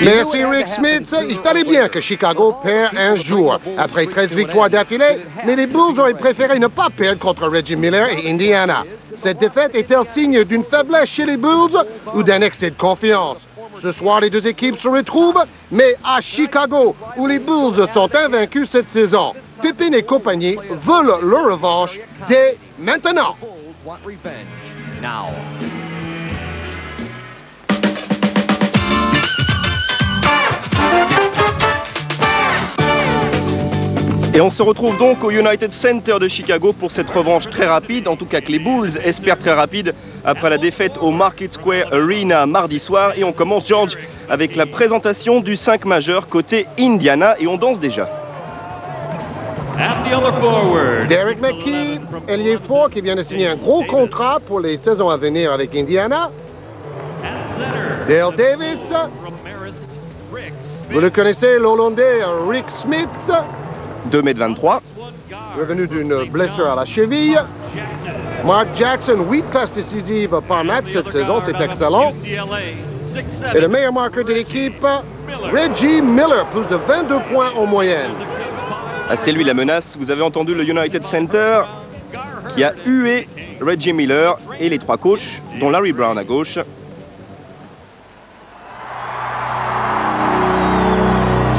Merci Rick Smith. Il fallait bien que Chicago perd un jour. Après 13 victoires d'affilée, mais les Bulls auraient préféré ne pas perdre contre Reggie Miller et Indiana. Cette défaite est-elle signe d'une faiblesse chez les Bulls ou d'un excès de confiance? Ce soir, les deux équipes se retrouvent, mais à Chicago, où les Bulls sont invaincus cette saison. Pippin et compagnie veulent leur revanche dès maintenant. Et on se retrouve donc au United Center de Chicago pour cette revanche très rapide, en tout cas que les Bulls espèrent très rapide après la défaite au Market Square Arena mardi soir. Et on commence, George, avec la présentation du 5 majeur côté Indiana et on danse déjà. Derek McKee, ailier fort qui vient de signer un gros contrat pour les saisons à venir avec Indiana. Dale Davis. Vous le connaissez, l'Hollandais Rick Smith. 2m23. Revenu d'une blessure à la cheville. Mark Jackson, 8 passes décisives par match cette saison, c'est excellent. Et le meilleur marqueur de l'équipe, Reggie Miller, plus de 22 points en moyenne. Ah, c'est lui la menace. Vous avez entendu le United Center qui a hué Reggie Miller et les trois coachs, dont Larry Brown à gauche.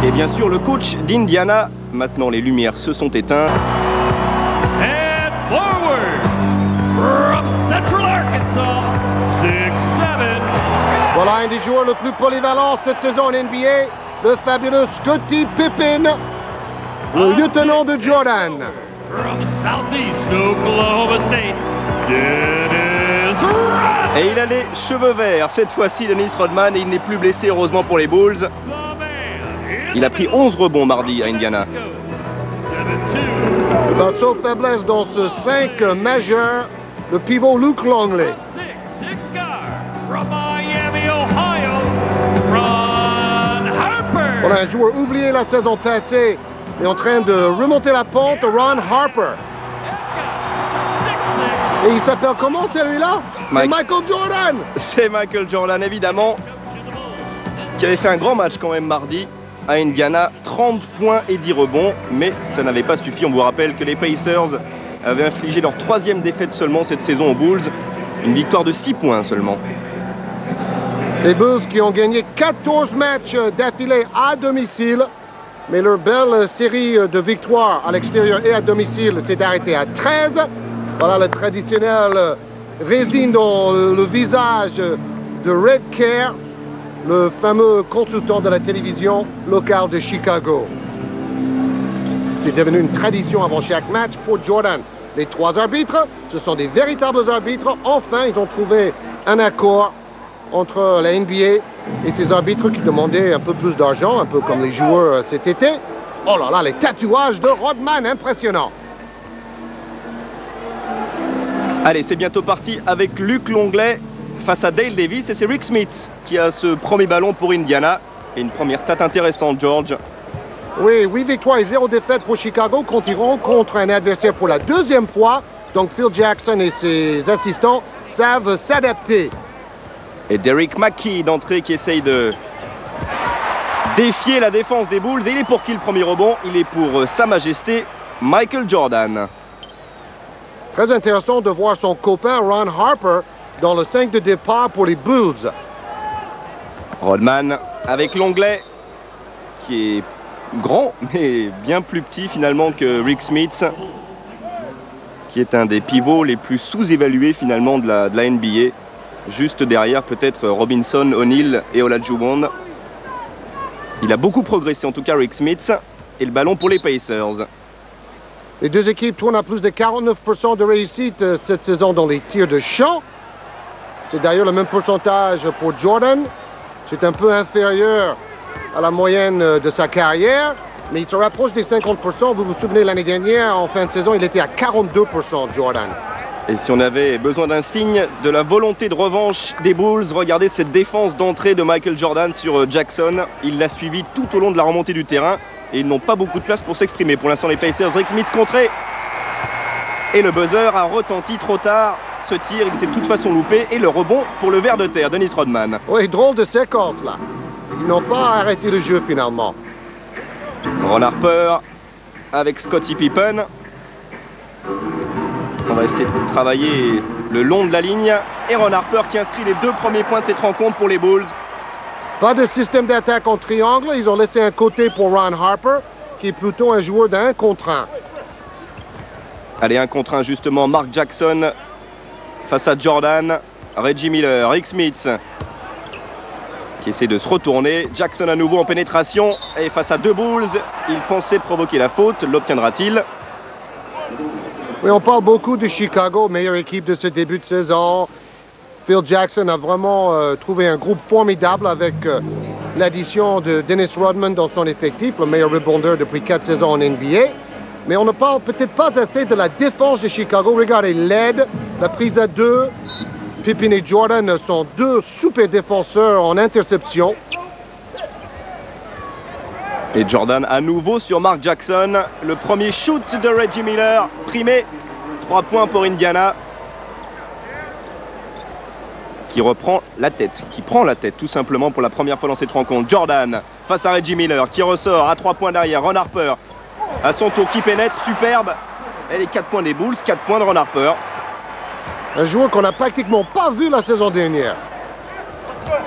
Est bien sûr le coach d'Indiana. Maintenant, les lumières se sont éteintes. And forward from Central Arkansas, 6'7". Voilà un des joueurs le plus polyvalent cette saison en NBA, le fabuleux Scottie Pippen, le lieutenant de Jordan. From Southeast Oklahoma State, Dennis Rodman. Et il a les cheveux verts. Cette fois-ci, Dennis Rodman, et il n'est plus blessé, heureusement pour les Bulls. Il a pris 11 rebonds mardi à Indiana. 7'2". La seule faiblesse dans ce 5 majeur, le pivot Luke Longley. Harper. Voilà un joueur oublié la saison passée et en train de remonter la pente, Ron Harper. Et il s'appelle comment celui-là? C'est. Michael Jordan C'est Michael Jordan, évidemment, qui avait fait un grand match quand même mardi à Indiana. 30 points et 10 rebonds, mais ça n'avait pas suffi. On vous rappelle que les Pacers avaient infligé leur troisième défaite seulement cette saison aux Bulls. Une victoire de 6 points seulement. Les Bulls qui ont gagné 14 matchs d'affilée à domicile, mais leur belle série de victoires à l'extérieur et à domicile s'est arrêtée à 13. Voilà le traditionnel résine dans le visage de Red Care, le fameux consultant de la télévision locale de Chicago. C'est devenu une tradition avant chaque match pour Jordan. Les trois arbitres, ce sont des véritables arbitres. Enfin, ils ont trouvé un accord entre la NBA et ces arbitres qui demandaient un peu plus d'argent, un peu comme les joueurs cet été. Oh là là, les tatouages de Rodman, impressionnants. Allez, c'est bientôt parti avec Luc Longley face à Dale Davis et c'est Rick Smith qui a ce premier ballon pour Indiana. Et une première stat intéressante, George. Oui, 8 victoires et 0 défaites pour Chicago quand ils rencontrent un adversaire pour la deuxième fois. Donc Phil Jackson et ses assistants savent s'adapter. Et Derek McKee d'entrée qui essaye de défier la défense des Bulls. Et il est pour qui le premier rebond? Il est pour euh, Sa Majesté Michael Jordan. Très intéressant de voir son copain Ron Harper dans le 5 de départ pour les Bulls. Rodman avec l'onglet qui est grand mais bien plus petit finalement que Rick Smith qui est un des pivots les plus sous-évalués finalement de la, de la NBA. Juste derrière peut-être Robinson, O'Neal et Olajuwon. Il a beaucoup progressé en tout cas Rick Smith et le ballon pour les Pacers. Les deux équipes tournent à plus de 49% de réussite euh, cette saison dans les tirs de champ. C'est d'ailleurs le même pourcentage pour Jordan. C'est un peu inférieur à la moyenne euh, de sa carrière, mais il se rapproche des 50%. Vous vous souvenez, l'année dernière, en fin de saison, il était à 42%, Jordan. Et si on avait besoin d'un signe de la volonté de revanche des Bulls, regardez cette défense d'entrée de Michael Jordan sur euh, Jackson. Il l'a suivi tout au long de la remontée du terrain et ils n'ont pas beaucoup de place pour s'exprimer. Pour l'instant, les Pacers, Rick Smith contré. Et le buzzer a retenti trop tard. Ce tir, il était de toute façon loupé. Et le rebond pour le ver de terre, Dennis Rodman. Oui, drôle de séquence, là. Ils n'ont pas arrêté le jeu finalement. Ron Harper avec Scotty Pippen. On va essayer de travailler le long de la ligne. Et Ron Harper qui inscrit les deux premiers points de cette rencontre pour les Bulls. Pas de système d'attaque en triangle. Ils ont laissé un côté pour Ron Harper, qui est plutôt un joueur d'un contre un. Allez, un contre un justement. Mark Jackson face à Jordan. Reggie Miller, Rick Smith qui essaie de se retourner. Jackson à nouveau en pénétration et face à deux Bulls, il pensait provoquer la faute. L'obtiendra-t-il? Oui, on parle beaucoup de Chicago, meilleure équipe de ce début de saison. Phil Jackson a vraiment euh, trouvé un groupe formidable avec euh, l'addition de Dennis Rodman dans son effectif, le meilleur rebondeur depuis quatre saisons en NBA. Mais on ne parle peut-être pas assez de la défense de Chicago. Regardez l'aide, la prise à deux. Pippin et Jordan sont deux super défenseurs en interception. Et Jordan à nouveau sur Mark Jackson. Le premier shoot de Reggie Miller, primé. Trois points pour Indiana. Qui reprend la tête, qui prend la tête tout simplement pour la première fois dans cette rencontre. Jordan face à Reggie Miller qui ressort à trois points derrière. Ron Harper à son tour qui pénètre, superbe. Et les 4 points des Bulls, 4 points de Ron Harper. Un joueur qu'on n'a pratiquement pas vu la saison dernière.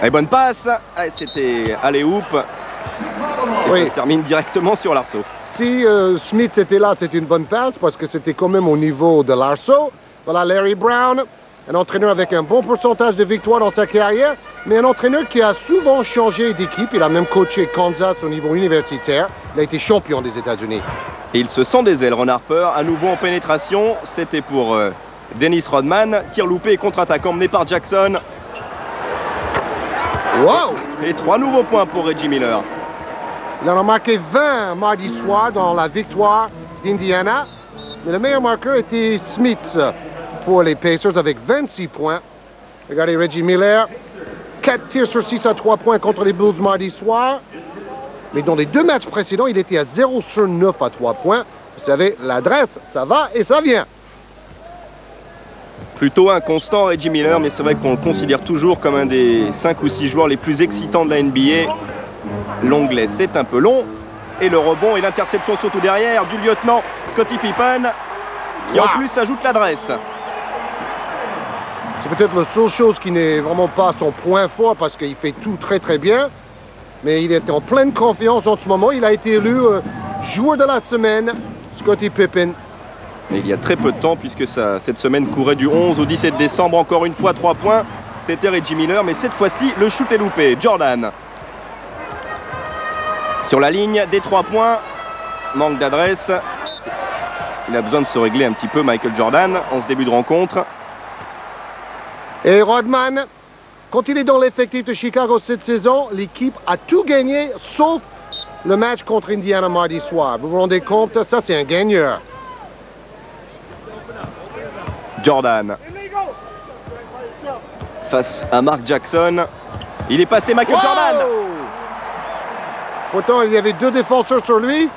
Et bonne passe. Allez, C'était allez hoop. Et Oui. ça se termine directement sur l'arceau. Si euh, Smith était là, c'était une bonne passe parce que c'était quand même au niveau de l'arceau. Voilà Larry Brown, un entraîneur avec un bon pourcentage de victoires dans sa carrière, mais un entraîneur qui a souvent changé d'équipe. Il a même coaché Kansas au niveau universitaire. Il a été champion des États-Unis. Il se sent des ailes, Ron Harper, à nouveau en pénétration. C'était pour euh, Dennis Rodman. Tir loupé et contre-attaque emmené par Jackson. Wow! Et trois nouveaux points pour Reggie Miller. Il en a marqué 20 mardi soir dans la victoire d'Indiana. Mais le meilleur marqueur était Smith pour les Pacers avec 26 points. Regardez Reggie Miller. 4 tirs sur 6 à 3 points contre les Bulls mardi soir. Mais dans les deux matchs précédents, il était à 0 sur 9 à 3 points. Vous savez, l'adresse, ça va et ça vient. Plutôt inconstant Reggie Miller, mais c'est vrai qu'on le considère toujours comme un des 5 ou 6 joueurs les plus excitants de la NBA. L'onglet, c'est un peu long. Et le rebond et l'interception surtout derrière du lieutenant Scottie Pippen, qui en plus ajoute l'adresse. C'est peut-être la seule chose qui n'est vraiment pas son point fort parce qu'il fait tout très très bien. Mais il est en pleine confiance en ce moment. Il a été élu euh, joueur de la semaine, Scottie Pippen. Il y a très peu de temps, puisque cette semaine courait du 11 au 17 décembre, encore une fois 3 points. C'était Reggie Miller, mais cette fois-ci, le shoot est loupé. Jordan. Sur la ligne des 3 points, manque d'adresse. Il a besoin de se régler un petit peu, Michael Jordan, en ce début de rencontre. Et Rodman, quand il est dans l'effectif de Chicago cette saison, l'équipe a tout gagné sauf le match contre Indiana mardi soir. Vous vous rendez compte, ça c'est un gagneur. Jordan. Face à Mark Jackson. Il est passé Michael Wow! Jordan. Pourtant, il y avait deux défenseurs sur lui.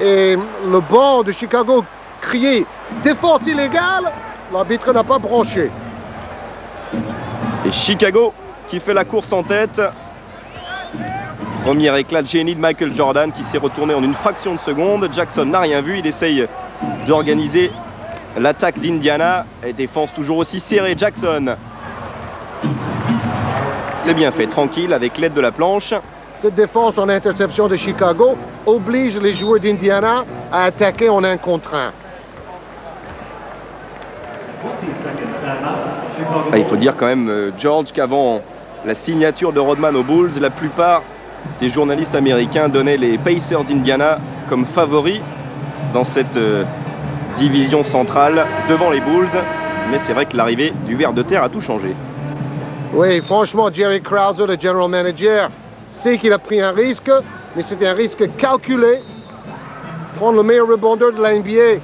Et le banc de Chicago criait défense illégale. L'arbitre n'a pas branché. Et Chicago qui fait la course en tête. Premier éclat de génie de Michael Jordan qui s'est retourné en une fraction de seconde. Jackson n'a rien vu. Il essaye d'organiser l'attaque d'Indiana. Et défense toujours aussi serrée. Jackson. C'est bien fait, tranquille, avec l'aide de la planche. Cette défense en interception de Chicago oblige les joueurs d'Indiana à attaquer en un contre un. Ah, il faut dire quand même, euh, George, qu'avant la signature de Rodman aux Bulls, la plupart des journalistes américains donnaient les Pacers d'Indiana comme favoris dans cette euh, division centrale devant les Bulls. Mais c'est vrai que l'arrivée du ver de terre a tout changé. Oui, franchement, Jerry Krauser, le general manager, sait qu'il a pris un risque, mais c'était un risque calculé. Prendre le meilleur rebondeur de la NBA,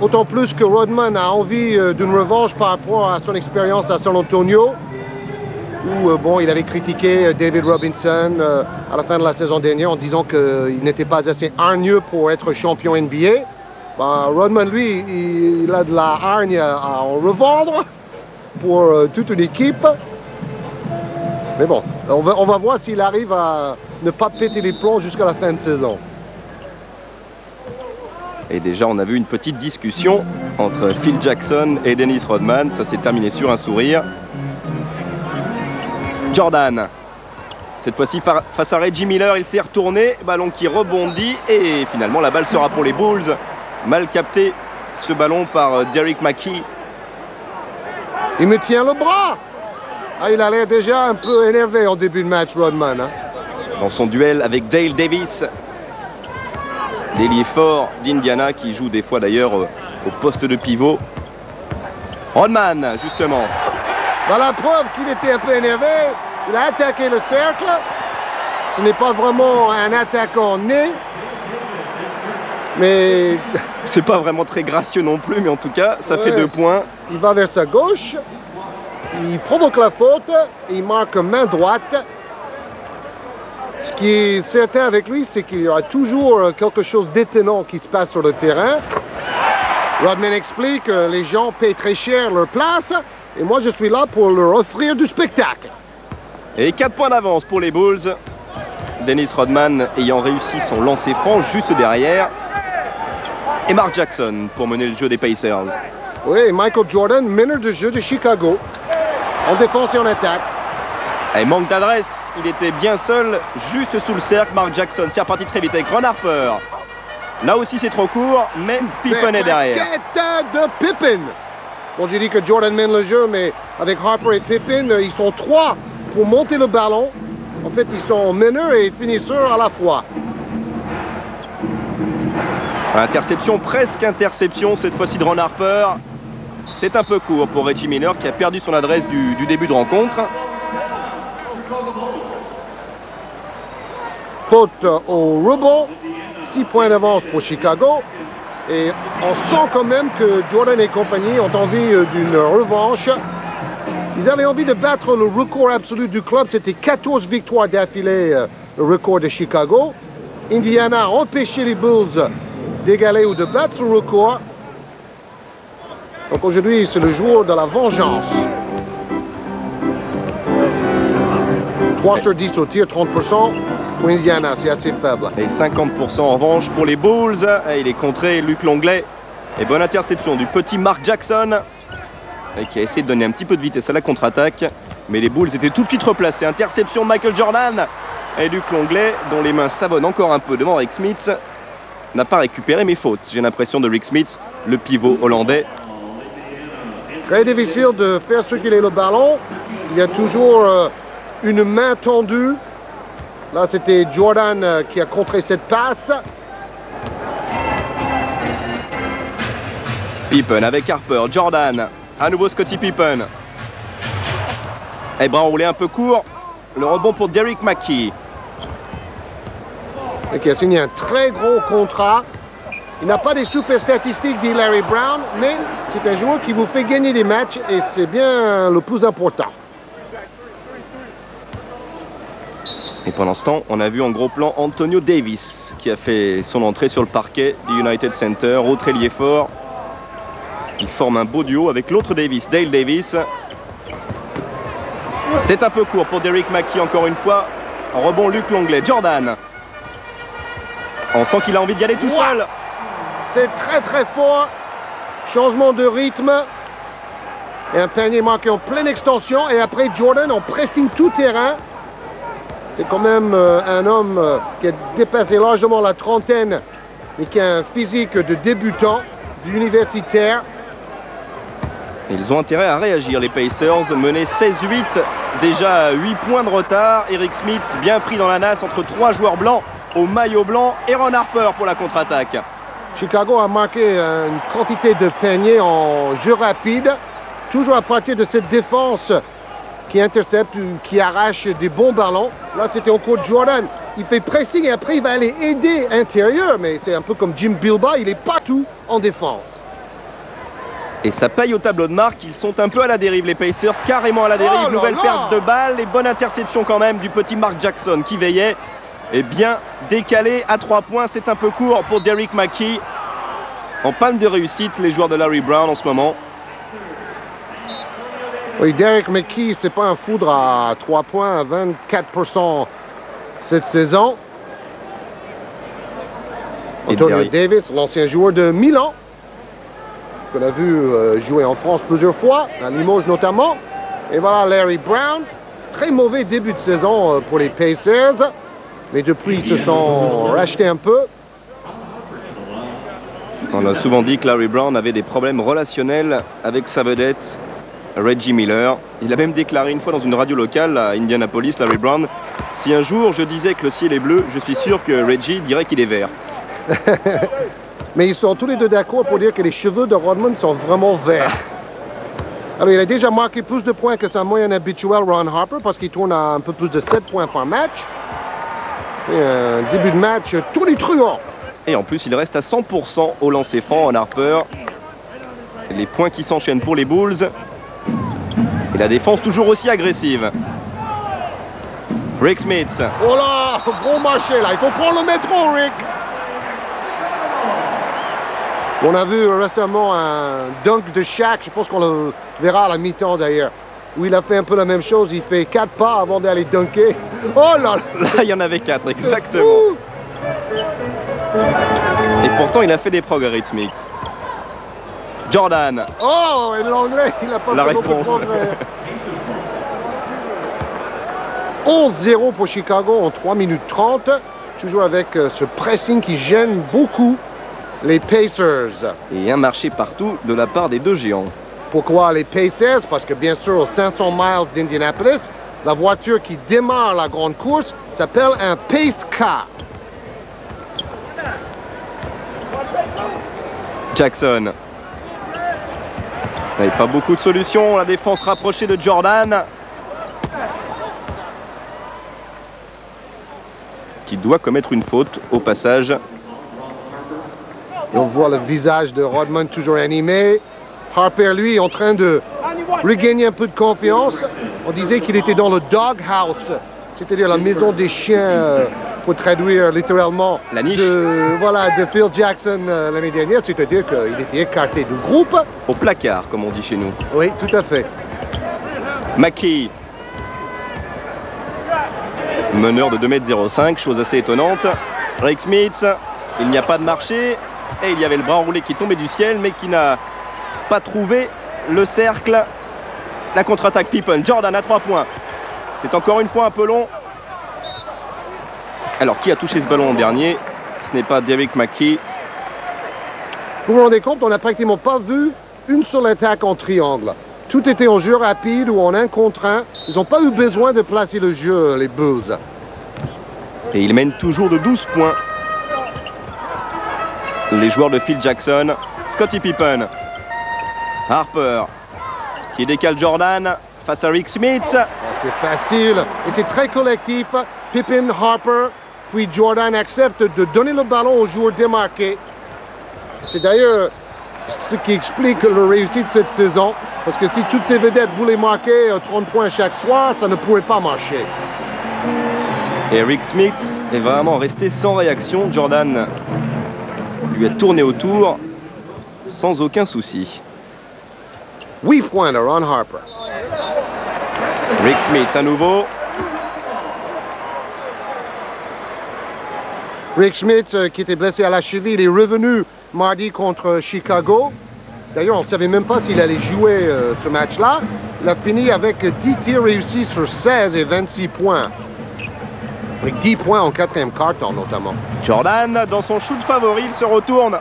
autant plus que Rodman a envie euh, d'une revanche par rapport à son expérience à San Antonio, où euh, bon, il avait critiqué euh, David Robinson à la fin de la saison dernière en disant qu'il n'était pas assez hargneux pour être champion NBA. Rodman, lui, il, a de la hargne à en revendre pour toute une équipe. Mais bon, on va voir s'il arrive à ne pas péter les plombs jusqu'à la fin de saison. Et déjà, on a vu une petite discussion entre Phil Jackson et Dennis Rodman. Ça s'est terminé sur un sourire. Jordan. Cette fois-ci fa- face à Reggie Miller, il s'est retourné. Ballon qui rebondit. Et finalement, la balle sera pour les Bulls. Mal capté ce ballon par euh, Derek McKee. Il me tient le bras. Ah, il a l'air déjà un peu énervé en début de match, Rodman. hein. dans son duel avec Dale Davis. L'ailier fort d'Indiana qui joue des fois d'ailleurs euh, au poste de pivot. Rodman, justement. Voilà la preuve qu'il était un peu énervé. Il a attaqué le cercle. Ce n'est pas vraiment un attaquant né. Mais C'est pas vraiment très gracieux non plus, mais en tout cas, ça fait deux points. il va vers sa gauche. Il provoque la faute. Et il marque main droite. Ce qui est certain avec lui, c'est qu'il y aura toujours euh, quelque chose d'étonnant qui se passe sur le terrain. Rodman explique que les gens payent très cher leur place. Et moi, je suis là pour leur offrir du spectacle. Et 4 points d'avance pour les Bulls. Dennis Rodman ayant réussi son lancer franc juste derrière. Et Mark Jackson pour mener le jeu des Pacers. Oui, Michael Jordan, meneur de jeu de Chicago. En défense et en attaque. Et manque d'adresse, il était bien seul, juste sous le cercle. Mark Jackson, c'est reparti très vite avec Ron Harper. Là aussi c'est trop court, même Pippen est derrière. De Pippen. Bon, j'ai dit que Jordan mène le jeu, mais avec Harper et Pippen, ils sont trois pour monter le ballon. En fait, ils sont meneurs et finisseurs à la fois. Interception, presque interception cette fois-ci de Ron Harper. C'est un peu court pour Reggie Miller qui a perdu son adresse du, du début de rencontre. Faute au rebond. 6 points d'avance pour Chicago. Et on sent quand même que Jordan et compagnie ont envie euh, d'une revanche. Ils avaient envie de battre le record absolu du club. C'était 14 victoires d'affilée, euh, le record de Chicago. Indiana a empêché les Bulls d'égaler ou de battre ce record. Donc aujourd'hui, c'est le jour de la vengeance. 3 sur 10 au tir, 30% pour Indiana, c'est assez faible. Et 50% en revanche pour les Bulls. Et il est contré Luc Longley. Et bonne interception du petit Mark Jackson. Et qui a essayé de donner un petit peu de vitesse à la contre-attaque. Mais les Bulls étaient tout de suite replacés. Interception de Michael Jordan. Et Luc Longley, dont les mains savonnent encore un peu devant Rick Smith, n'a pas récupéré mes fautes. J'ai l'impression de Rick Smith, le pivot hollandais. Très difficile de faire circuler le ballon. Il y a toujours euh, une main tendue. Là, c'était Jordan euh, qui a contré cette passe. Pippen avec Harper, Jordan, à nouveau Scottie Pippen. Et bras enroulé un peu court. Le rebond pour Derek McKee. et qui a signé un très gros contrat. Il n'a pas des super statistiques, dit Larry Brown, mais c'est un joueur qui vous fait gagner des matchs et c'est bien le plus important. Et pendant ce temps, on a vu en gros plan Antonio Davis qui a fait son entrée sur le parquet du United Center, autre ailier fort. Il forme un beau duo avec l'autre Davis, Dale Davis. C'est un peu court pour Derek McKee encore une fois. En rebond Luc Longley, Jordan. On sent qu'il a envie d'y aller tout seul. C'est très très fort. Changement de rythme. Et un panier marqué en pleine extension. Et après Jordan en pressing tout terrain. C'est quand même euh, un homme euh, qui a dépassé largement la trentaine, mais qui a un physique de débutant, d'universitaire. Ils ont intérêt à réagir, les Pacers, menés 16-8, déjà à 8 points de retard. Eric Smith bien pris dans la nasse entre trois joueurs blancs au maillot blanc et Ron Harper pour la contre-attaque. Chicago a marqué une quantité de paniers en jeu rapide, toujours à partir de cette défense qui intercepte ou qui arrache des bons ballons. Là, c'était encore Jordan. Il fait pressing et après, il va aller aider intérieur, mais c'est un peu comme Jim Bilba, il est partout en défense. Et ça paye au tableau de marque, ils sont un peu à la dérive, les Pacers, carrément à la dérive. Oh Nouvelle là perte de balle et bonne interception quand même du petit Mark Jackson qui veillait. Et bien décalé à 3 points, c'est un peu court pour Derek McKee. En panne de réussite, les joueurs de Larry Brown en ce moment. Oui, Derek McKee, c'est pas un foudre à 3 points, à 24% cette saison. Antonio Davis, l'ancien joueur de Milan, qu'on a vu euh, jouer en France plusieurs fois, à Limoges notamment. Et voilà Larry Brown, très mauvais début de saison euh, pour les Pacers, mais depuis ils se sont rachetés un peu. On a souvent dit que Larry Brown avait des problèmes relationnels avec sa vedette, Reggie Miller. Il a même déclaré une fois dans une radio locale à Indianapolis, Larry Brown, si un jour je disais que le ciel est bleu, je suis sûr que Reggie dirait qu'il est vert. Mais ils sont tous les deux d'accord pour dire que les cheveux de Rodman sont vraiment verts. Alors, il a déjà marqué plus de points que sa moyenne habituelle, Ron Harper, parce qu'il tourne à un peu plus de 7 points par match. Et un début de match tout les truands. Et en plus, il reste à 100% au lancer franc en Harper. Les points qui s'enchaînent pour les Bulls. Et la défense toujours aussi agressive. Rick Smith. Oh là, gros marché là, il faut prendre le métro, Rick. On a vu récemment un dunk de Shaq, je pense qu'on le verra à la mi-temps d'ailleurs, où il a fait un peu la même chose, il fait quatre pas avant d'aller dunker. Oh là là Là, il y en avait quatre, exactement. Et pourtant, il a fait des progrès, Rick Smith. Jordan. Oh, et l'anglais, il n'a pas La fait beaucoup de réponse. progrès. 11-0 pour Chicago en 3 minutes 30, toujours avec euh, ce pressing qui gêne beaucoup les Pacers. Et un marché partout de la part des deux géants. Pourquoi les Pacers? Parce que bien sûr, aux 500 miles d'Indianapolis, la voiture qui démarre la grande course s'appelle un pace car. Jackson. Il pas beaucoup de solutions. La défense rapprochée de Jordan. Qui doit commettre une faute au passage. On voit le visage de Rodman toujours animé. Harper, lui, est en train de regagner un peu de confiance. On disait qu'il était dans le doghouse, c'est-à-dire la maison des chiens, euh, pour traduire littéralement. La niche. De, voilà, de Phil Jackson euh, l'année dernière, c'est-à-dire qu'il était écarté du groupe. Au placard, comme on dit chez nous. Oui, tout à fait. McKee. Meneur de 2m05, chose assez étonnante. Rick Smith, il n'y a pas de marché. Et il y avait le bras enroulé qui tombait du ciel, mais qui n'a pas trouvé le cercle. La contre-attaque Pippen. Jordan à 3 points. C'est encore une fois un peu long. Alors, qui a touché ce ballon en dernier Ce n'est pas Derek McKee. Vous vous rendez compte, on n'a pratiquement pas vu une seule attaque en triangle. Tout était en jeu rapide ou en un contre un. Ils n'ont pas eu besoin de placer le jeu, les Bulls. Et il mène toujours de 12 points. Les joueurs de Phil Jackson, Scottie Pippen, Harper, qui décale Jordan face à Rick Smith. Ah, C'est facile et c'est très collectif. Pippen, Harper, puis Jordan accepte de donner le ballon aux joueurs démarqués. C'est d'ailleurs ce qui explique le réussite de cette saison. Parce que si toutes ces vedettes voulaient marquer euh, 30 points chaque soir, ça ne pourrait pas marcher. Et Rick Smith est vraiment resté sans réaction. Jordan lui a tourné autour sans aucun souci. 8 points Ron Harper. Rick Smith à nouveau. Rick Smith, euh, qui était blessé à la cheville, il est revenu mardi contre Chicago. D'ailleurs, on ne savait même pas s'il allait jouer euh, ce match-là. Il a fini avec 10 tirs réussis sur 16 et 26 points. Avec 10 points en quatrième quart-temps notamment. Jordan, dans son shoot favori, il se retourne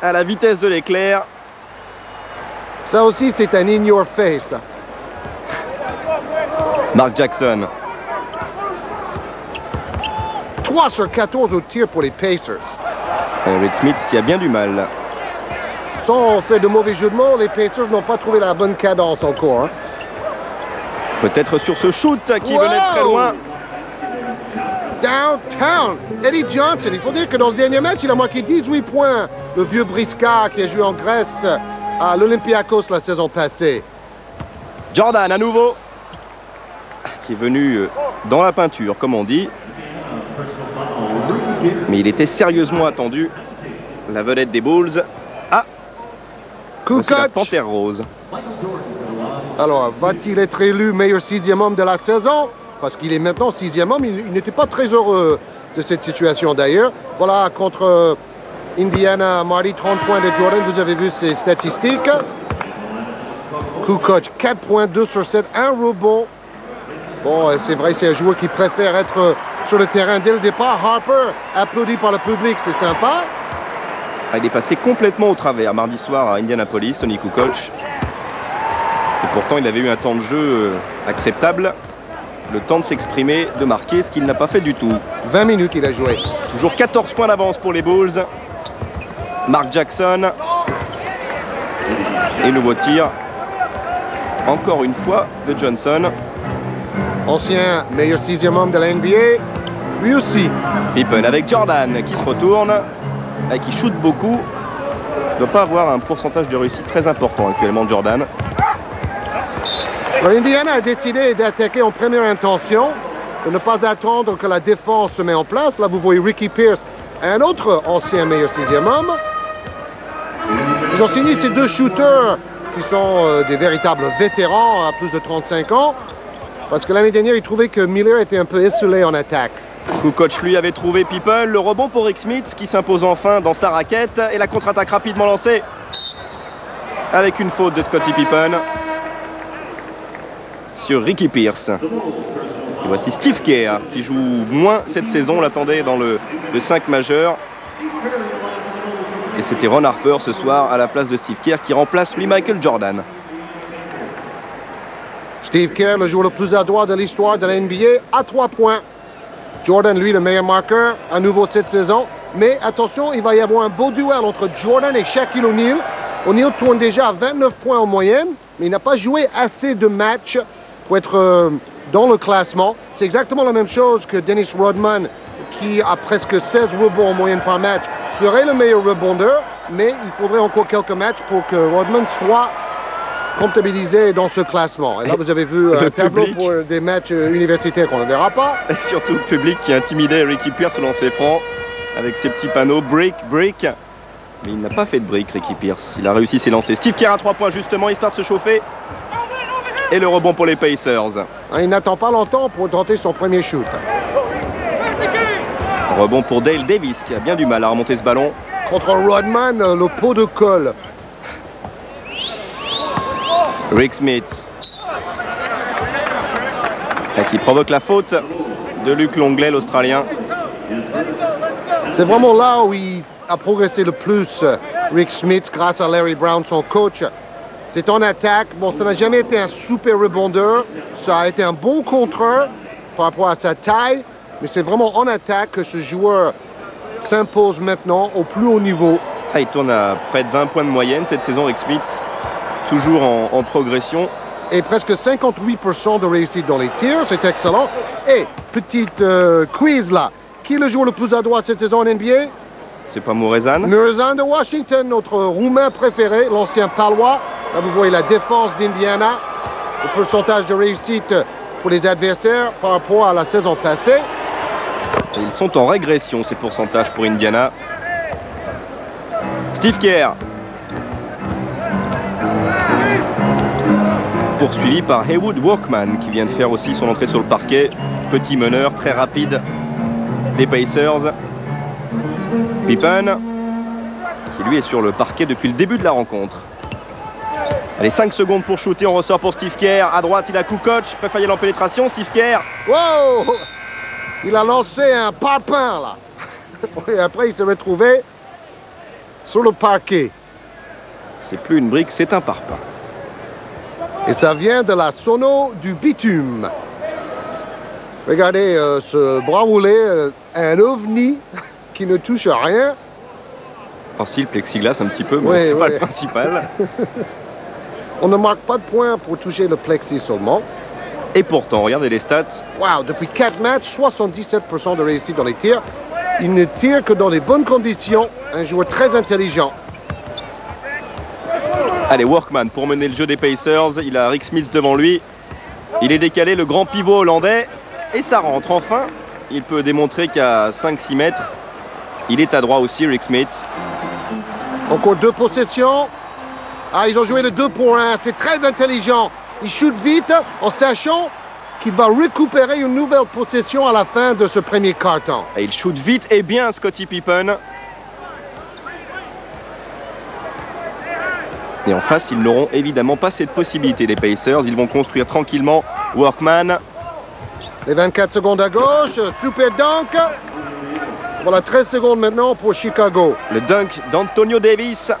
à la vitesse de l'éclair. Ça aussi, c'est un in your face. Mark Jackson. 3 sur 14 au tir pour les Pacers. Et Rick Smith qui a bien du mal. Sans fait de mauvais jeu de mots, les Pacers n'ont pas trouvé la bonne cadence encore. hein. Peut-être sur ce shoot qui Wow! venait de très loin. Downtown, Eddie Johnson. Il faut dire que dans le dernier match, il a marqué 18 points. Le vieux briscard qui a joué en Grèce à l'Olympiakos la saison passée. Jordan à nouveau. Qui est venu euh, dans la peinture, comme on dit. Mais il était sérieusement attendu. La vedette des Bulls. Ah, la panthère rose. Alors, va-t-il être élu meilleur sixième homme de la saison? Parce qu'il est maintenant sixième homme. Il, il n'était pas très heureux de cette situation d'ailleurs. Voilà, contre euh, Indiana, Marty, 30 points de Jordan. Vous avez vu ses statistiques. Kukoc, 4 points, 2 sur 7, un rebond. Bon, euh, c'est vrai, c'est un joueur qui préfère être euh, sur le terrain dès le départ. Harper, applaudi par le public, c'est sympa. Ah, Il est passé complètement au travers mardi soir à Indianapolis, Tony Kukoc. Et pourtant, il avait eu un temps de jeu euh, acceptable. Le temps de s'exprimer, de marquer, ce qu'il n'a pas fait du tout. 20 minutes, il a joué. Toujours 14 points d'avance pour les Bulls. Mark Jackson. Et nouveau tir. Encore une fois de Johnson. Ancien meilleur sixième homme de la NBA. Lui aussi. Pippen avec Jordan qui se retourne et qui shoot beaucoup. Ne doit pas avoir un pourcentage de réussite très important actuellement Jordan. Alors, Indiana a décidé d'attaquer en première intention, de ne pas attendre que la défense se met en place. Là, vous voyez Ricky Pierce, un autre ancien meilleur sixième homme. Ils ont signé ces deux shooters qui sont euh, des véritables vétérans à plus de 35 ans. Parce que l'année dernière, ils trouvaient que Miller était un peu esselé en attaque. Kukoc lui avait trouvé Pippen. Le rebond pour Rick Smith qui s'impose enfin dans sa raquette. Et la contre-attaque rapidement lancée. Avec une faute de Scottie Pippen. Sur Ricky Pierce. Voici Steve Kerr qui joue moins cette saison. On l'attendait dans le, le 5 majeur. Et c'était Ron Harper ce soir à la place de Steve Kerr qui remplace lui Michael Jordan. Steve Kerr, le joueur le plus adroit de l'histoire de la NBA, à 3 points. Jordan, lui, le meilleur marqueur à nouveau cette saison. Mais attention, il va y avoir un beau duel entre Jordan et Shaquille O'Neal. O'Neal tourne déjà à 29 points en moyenne, mais il n'a pas joué assez de matchs pour être euh, dans le classement. C'est exactement la même chose que Dennis Rodman, qui a presque 16 rebonds en moyenne par match, serait le meilleur rebondeur, mais il faudrait encore quelques matchs pour que Rodman soit comptabilisé dans ce classement. Et là, vous avez vu un Le tableau public. pour des matchs euh, universitaires qu'on ne verra pas. Et surtout le public qui intimidait Ricky Pierce au lancer franc avec ses petits panneaux break, break. Mais il n'a pas fait de break, Ricky Pierce. Il a réussi ses lancers. Steve Kerr à 3 points justement, histoire de se chauffer. Et le rebond pour les Pacers. Hein, Il n'attend pas longtemps pour tenter son premier shoot. Rebond pour Dale Davis qui a bien du mal à remonter ce ballon. Contre Rodman, euh, le pot de colle. Rick Smith. Qui provoque la faute de Luc Longley, l'Australien. C'est vraiment là où il a progressé le plus, Rick Smith, grâce à Larry Brown, son coach. C'est en attaque. Bon, ça n'a jamais été un super rebondeur. Ça a été un bon contreur par rapport à sa taille. Mais c'est vraiment en attaque que ce joueur s'impose maintenant au plus haut niveau. Ah, il tourne à près de 20 points de moyenne cette saison, Rick Smith. Toujours en, en progression. Et presque 58% de réussite dans les tirs. C'est excellent. Et, petite euh, quiz là. Qui est le joueur le plus adroit cette saison en NBA C'est pas Morezan. Murzan de Washington, notre Roumain préféré, l'ancien Palois. Là, vous voyez la défense d'Indiana, le pourcentage de réussite pour les adversaires par rapport à la saison passée. Ils sont en régression, ces pourcentages pour Indiana. Steve Kerr. Poursuivi par Haywood Walkman, qui vient de faire aussi son entrée sur le parquet. Petit meneur, très rapide des Pacers. Pippen, qui lui est sur le parquet depuis le début de la rencontre. Allez, 5 secondes pour shooter, on ressort pour Steve Kerr. À droite, il a Kukoc, préfaillant en pénétration. Steve Kerr, Wow Il a lancé un parpaing là. Et après, il s'est retrouvé sur le parquet. c'est plus une brique, c'est un parpaing. Et ça vient de la sono du bitume. Regardez euh, ce bras roulé, euh, un ovni qui ne touche à rien. Oh si, le plexiglas un petit peu, mais c'est pas le principal. On ne marque pas de points pour toucher le plexi seulement. Et pourtant, regardez les stats. Wow, depuis 4 matchs, 77% de réussite dans les tirs. Il ne tire que dans les bonnes conditions. Un joueur très intelligent. Allez, Workman pour mener le jeu des Pacers. Il a Rick Smith devant lui. Il est décalé, le grand pivot hollandais. Et ça rentre enfin. Il peut démontrer qu'à 5-6 mètres, il est à droit aussi, Rick Smith. Encore deux possessions. Ah, ils ont joué le 2 pour 1. C'est très intelligent. il shoot vite en sachant qu'il va récupérer une nouvelle possession à la fin de ce premier carton. Et il shoot vite et bien Scottie Pippen. Et en face, ils n'auront évidemment pas cette possibilité, les Pacers. Ils vont construire tranquillement Workman. Les 24 secondes à gauche, super dunk. Voilà 13 secondes maintenant pour Chicago. Le dunk d'Antonio Davis.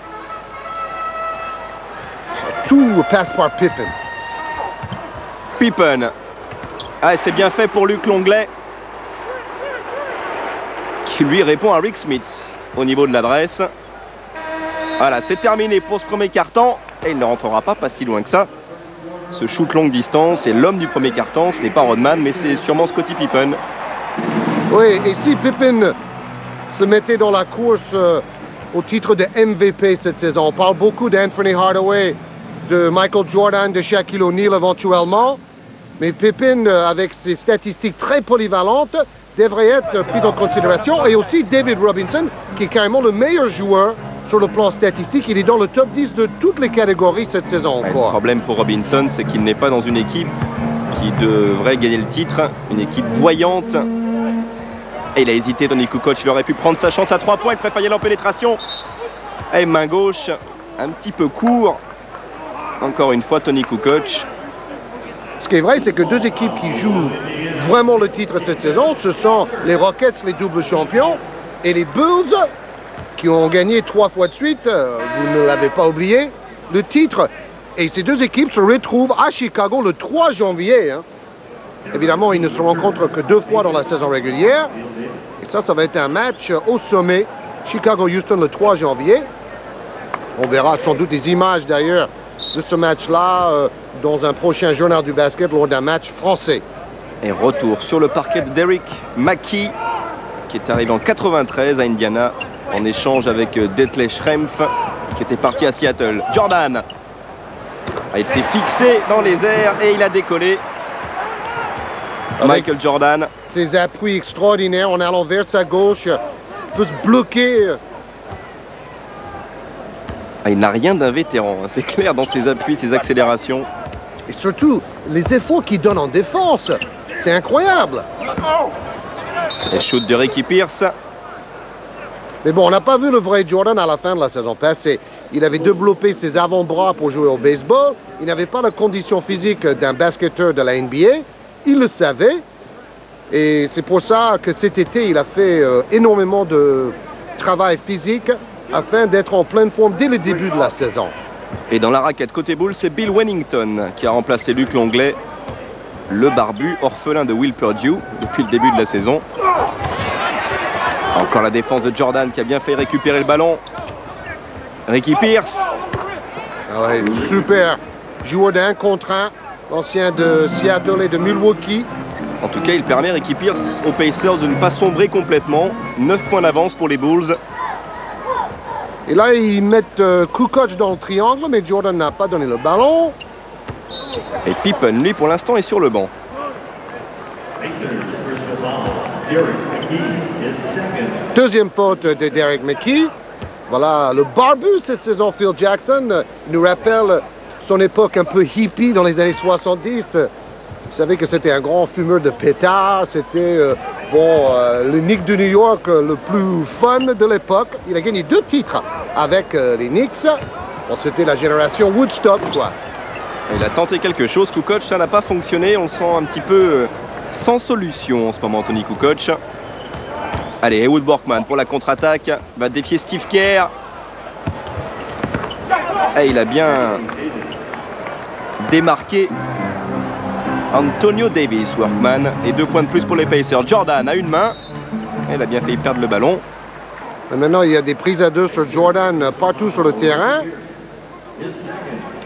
Tout passe par Pippen. Pippen. Ah, c'est bien fait pour Luc Longley. Qui lui répond à Rick Smith au niveau de l'adresse. Voilà, c'est terminé pour ce premier carton. Et il ne rentrera pas pas si loin que ça. Ce shoot longue distance, c'est l'homme du premier carton. Ce n'est pas Rodman, mais c'est sûrement Scottie Pippen. Oui, et si Pippen se mettait dans la course euh, au titre de MVP cette saison, on parle beaucoup d'Anthony Hardaway, de Michael Jordan, de Shaquille O'Neal éventuellement, mais Pippen, euh, avec ses statistiques très polyvalentes, devrait être pris en considération, et aussi David Robinson, qui est carrément le meilleur joueur sur le plan statistique. Il est dans le top 10 de toutes les catégories cette saison Ouais, Le encore. problème pour Robinson, c'est qu'il n'est pas dans une équipe qui devrait gagner le titre, une équipe voyante. Et il a hésité, Tony Kukoc, il aurait pu prendre sa chance à 3 points, il préfère y aller en pénétration. Et main gauche, un petit peu court. Encore une fois, Tony Kukoc. Ce qui est vrai, c'est que deux équipes qui jouent vraiment le titre cette saison, ce sont les Rockets, les doubles champions, et les Bulls, qui ont gagné trois fois de suite, euh, vous ne l'avez pas oublié, le titre. Et ces deux équipes se retrouvent à Chicago le 3 janvier. hein. Évidemment, ils ne se rencontrent que deux fois dans la saison régulière. Et ça, ça va être un match au sommet. Chicago-Houston le 3 janvier. On verra sans doute des images d'ailleurs de ce match-là euh, dans un prochain journal du basket lors d'un match français. Et retour sur le parquet de Derrick Mackey, qui est arrivé en 93 à Indiana, en échange avec euh, Detlef Schrempf, qui était parti à Seattle. Jordan Ah, Il s'est fixé dans les airs et il a décollé. Avec Michael Jordan. ses appuis extraordinaires en allant vers sa gauche, peut se bloquer. Ah, il n'a rien d'un vétéran, hein, c'est clair dans ses appuis, ses accélérations. Et surtout, les efforts qu'il donne en défense, c'est incroyable. Et shoot de Ricky Pierce. Mais bon, on n'a pas vu le vrai Jordan à la fin de la saison passée. Il avait développé ses avant-bras pour jouer au baseball. Il n'avait pas la condition physique d'un basketteur de la NBA. Il le savait. Et c'est pour ça que cet été, il a fait euh, énormément de travail physique afin d'être en pleine forme dès le début de la saison. Et dans la raquette côté boule, c'est Bill Wennington qui a remplacé Luc Longley, le barbu orphelin de Will Purdue depuis le début de la saison. Encore la défense de Jordan qui a bien fait récupérer le ballon. Ricky Pierce. Ah ouais, super joueur d'un contre un, l'ancien de Seattle et de Milwaukee. En tout cas, il permet Ricky Pierce aux Pacers de ne pas sombrer complètement. 9 points d'avance pour les Bulls. Et là, ils mettent euh, Kukoc dans le triangle, mais Jordan n'a pas donné le ballon. Et Pippen, lui, pour l'instant, est sur le banc. Deuxième faute de Derek McKee. Voilà, le barbu cette saison, Phil Jackson, euh, il nous rappelle son époque un peu hippie dans les années 70. Vous savez que c'était un grand fumeur de pétards. C'était, euh, bon, euh, le Knicks de New York euh, le plus fun de l'époque. Il a gagné deux titres avec euh, les Knicks. Bon, c'était la génération Woodstock, quoi. Il a tenté quelque chose. Kukoc, ça n'a pas fonctionné. On sent un petit peu euh, sans solution en ce moment, Tony Kukoc. Allez, Heywood Borkman pour la contre-attaque. Va défier Steve Kerr. Et il a bien démarqué Antonio Davis, Workman. Et deux points de plus pour les Pacers. Jordan a une main. Il a bien fait perdre le ballon. Maintenant, il y a des prises à deux sur Jordan partout sur le terrain.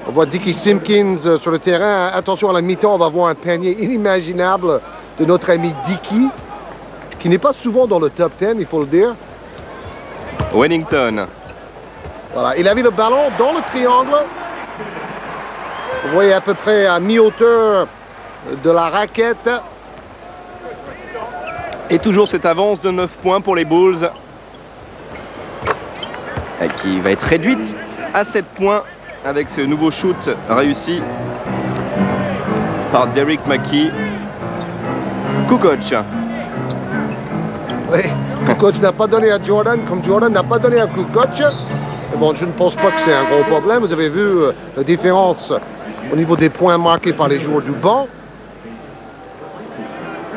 On voit Dickie Simpkins sur le terrain. Attention à la mi-temps, on va voir un panier inimaginable de notre ami Dickie, qui n'est pas souvent dans le top 10, il faut le dire. Wennington. Voilà, il avait le ballon dans le triangle. Vous voyez à peu près à mi-hauteur de la raquette. Et toujours cette avance de 9 points pour les Bulls. Qui va être réduite à 7 points avec ce nouveau shoot réussi par Derek Mackey. Kukoc. Oui, Kukoc n'a pas donné à Jordan comme Jordan n'a pas donné à Kukoc. Mais bon, je ne pense pas que c'est un gros problème. Vous avez vu euh, la différence au niveau des points marqués par les joueurs du banc.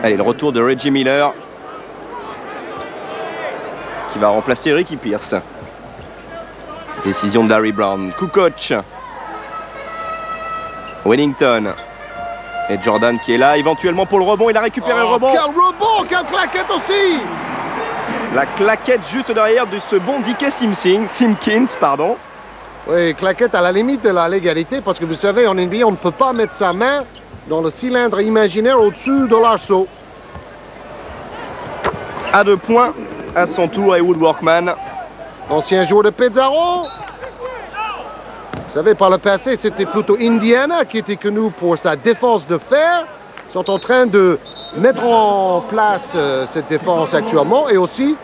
Allez, le retour de Reggie Miller. Qui va remplacer Ricky Pierce. Décision de Larry Brown. Kukoc. Wellington. Et Jordan qui est là éventuellement pour le rebond. Il a récupéré le Oh, rebond. Quel rebond, quelle claquette aussi La claquette juste derrière de ce bon Dickey Simpkins, Simpkins pardon. Oui, claquette à la limite de la légalité parce que vous savez, en NBA, on ne peut pas mettre sa main dans le cylindre imaginaire au-dessus de l'arceau. À deux points à son tour et Woodworkman. Ancien joueur de Pezzaro. Vous savez, par le passé, c'était plutôt Indiana qui était connu pour sa défense de fer. Sont en train de mettre en place euh, cette défense actuellement et aussi,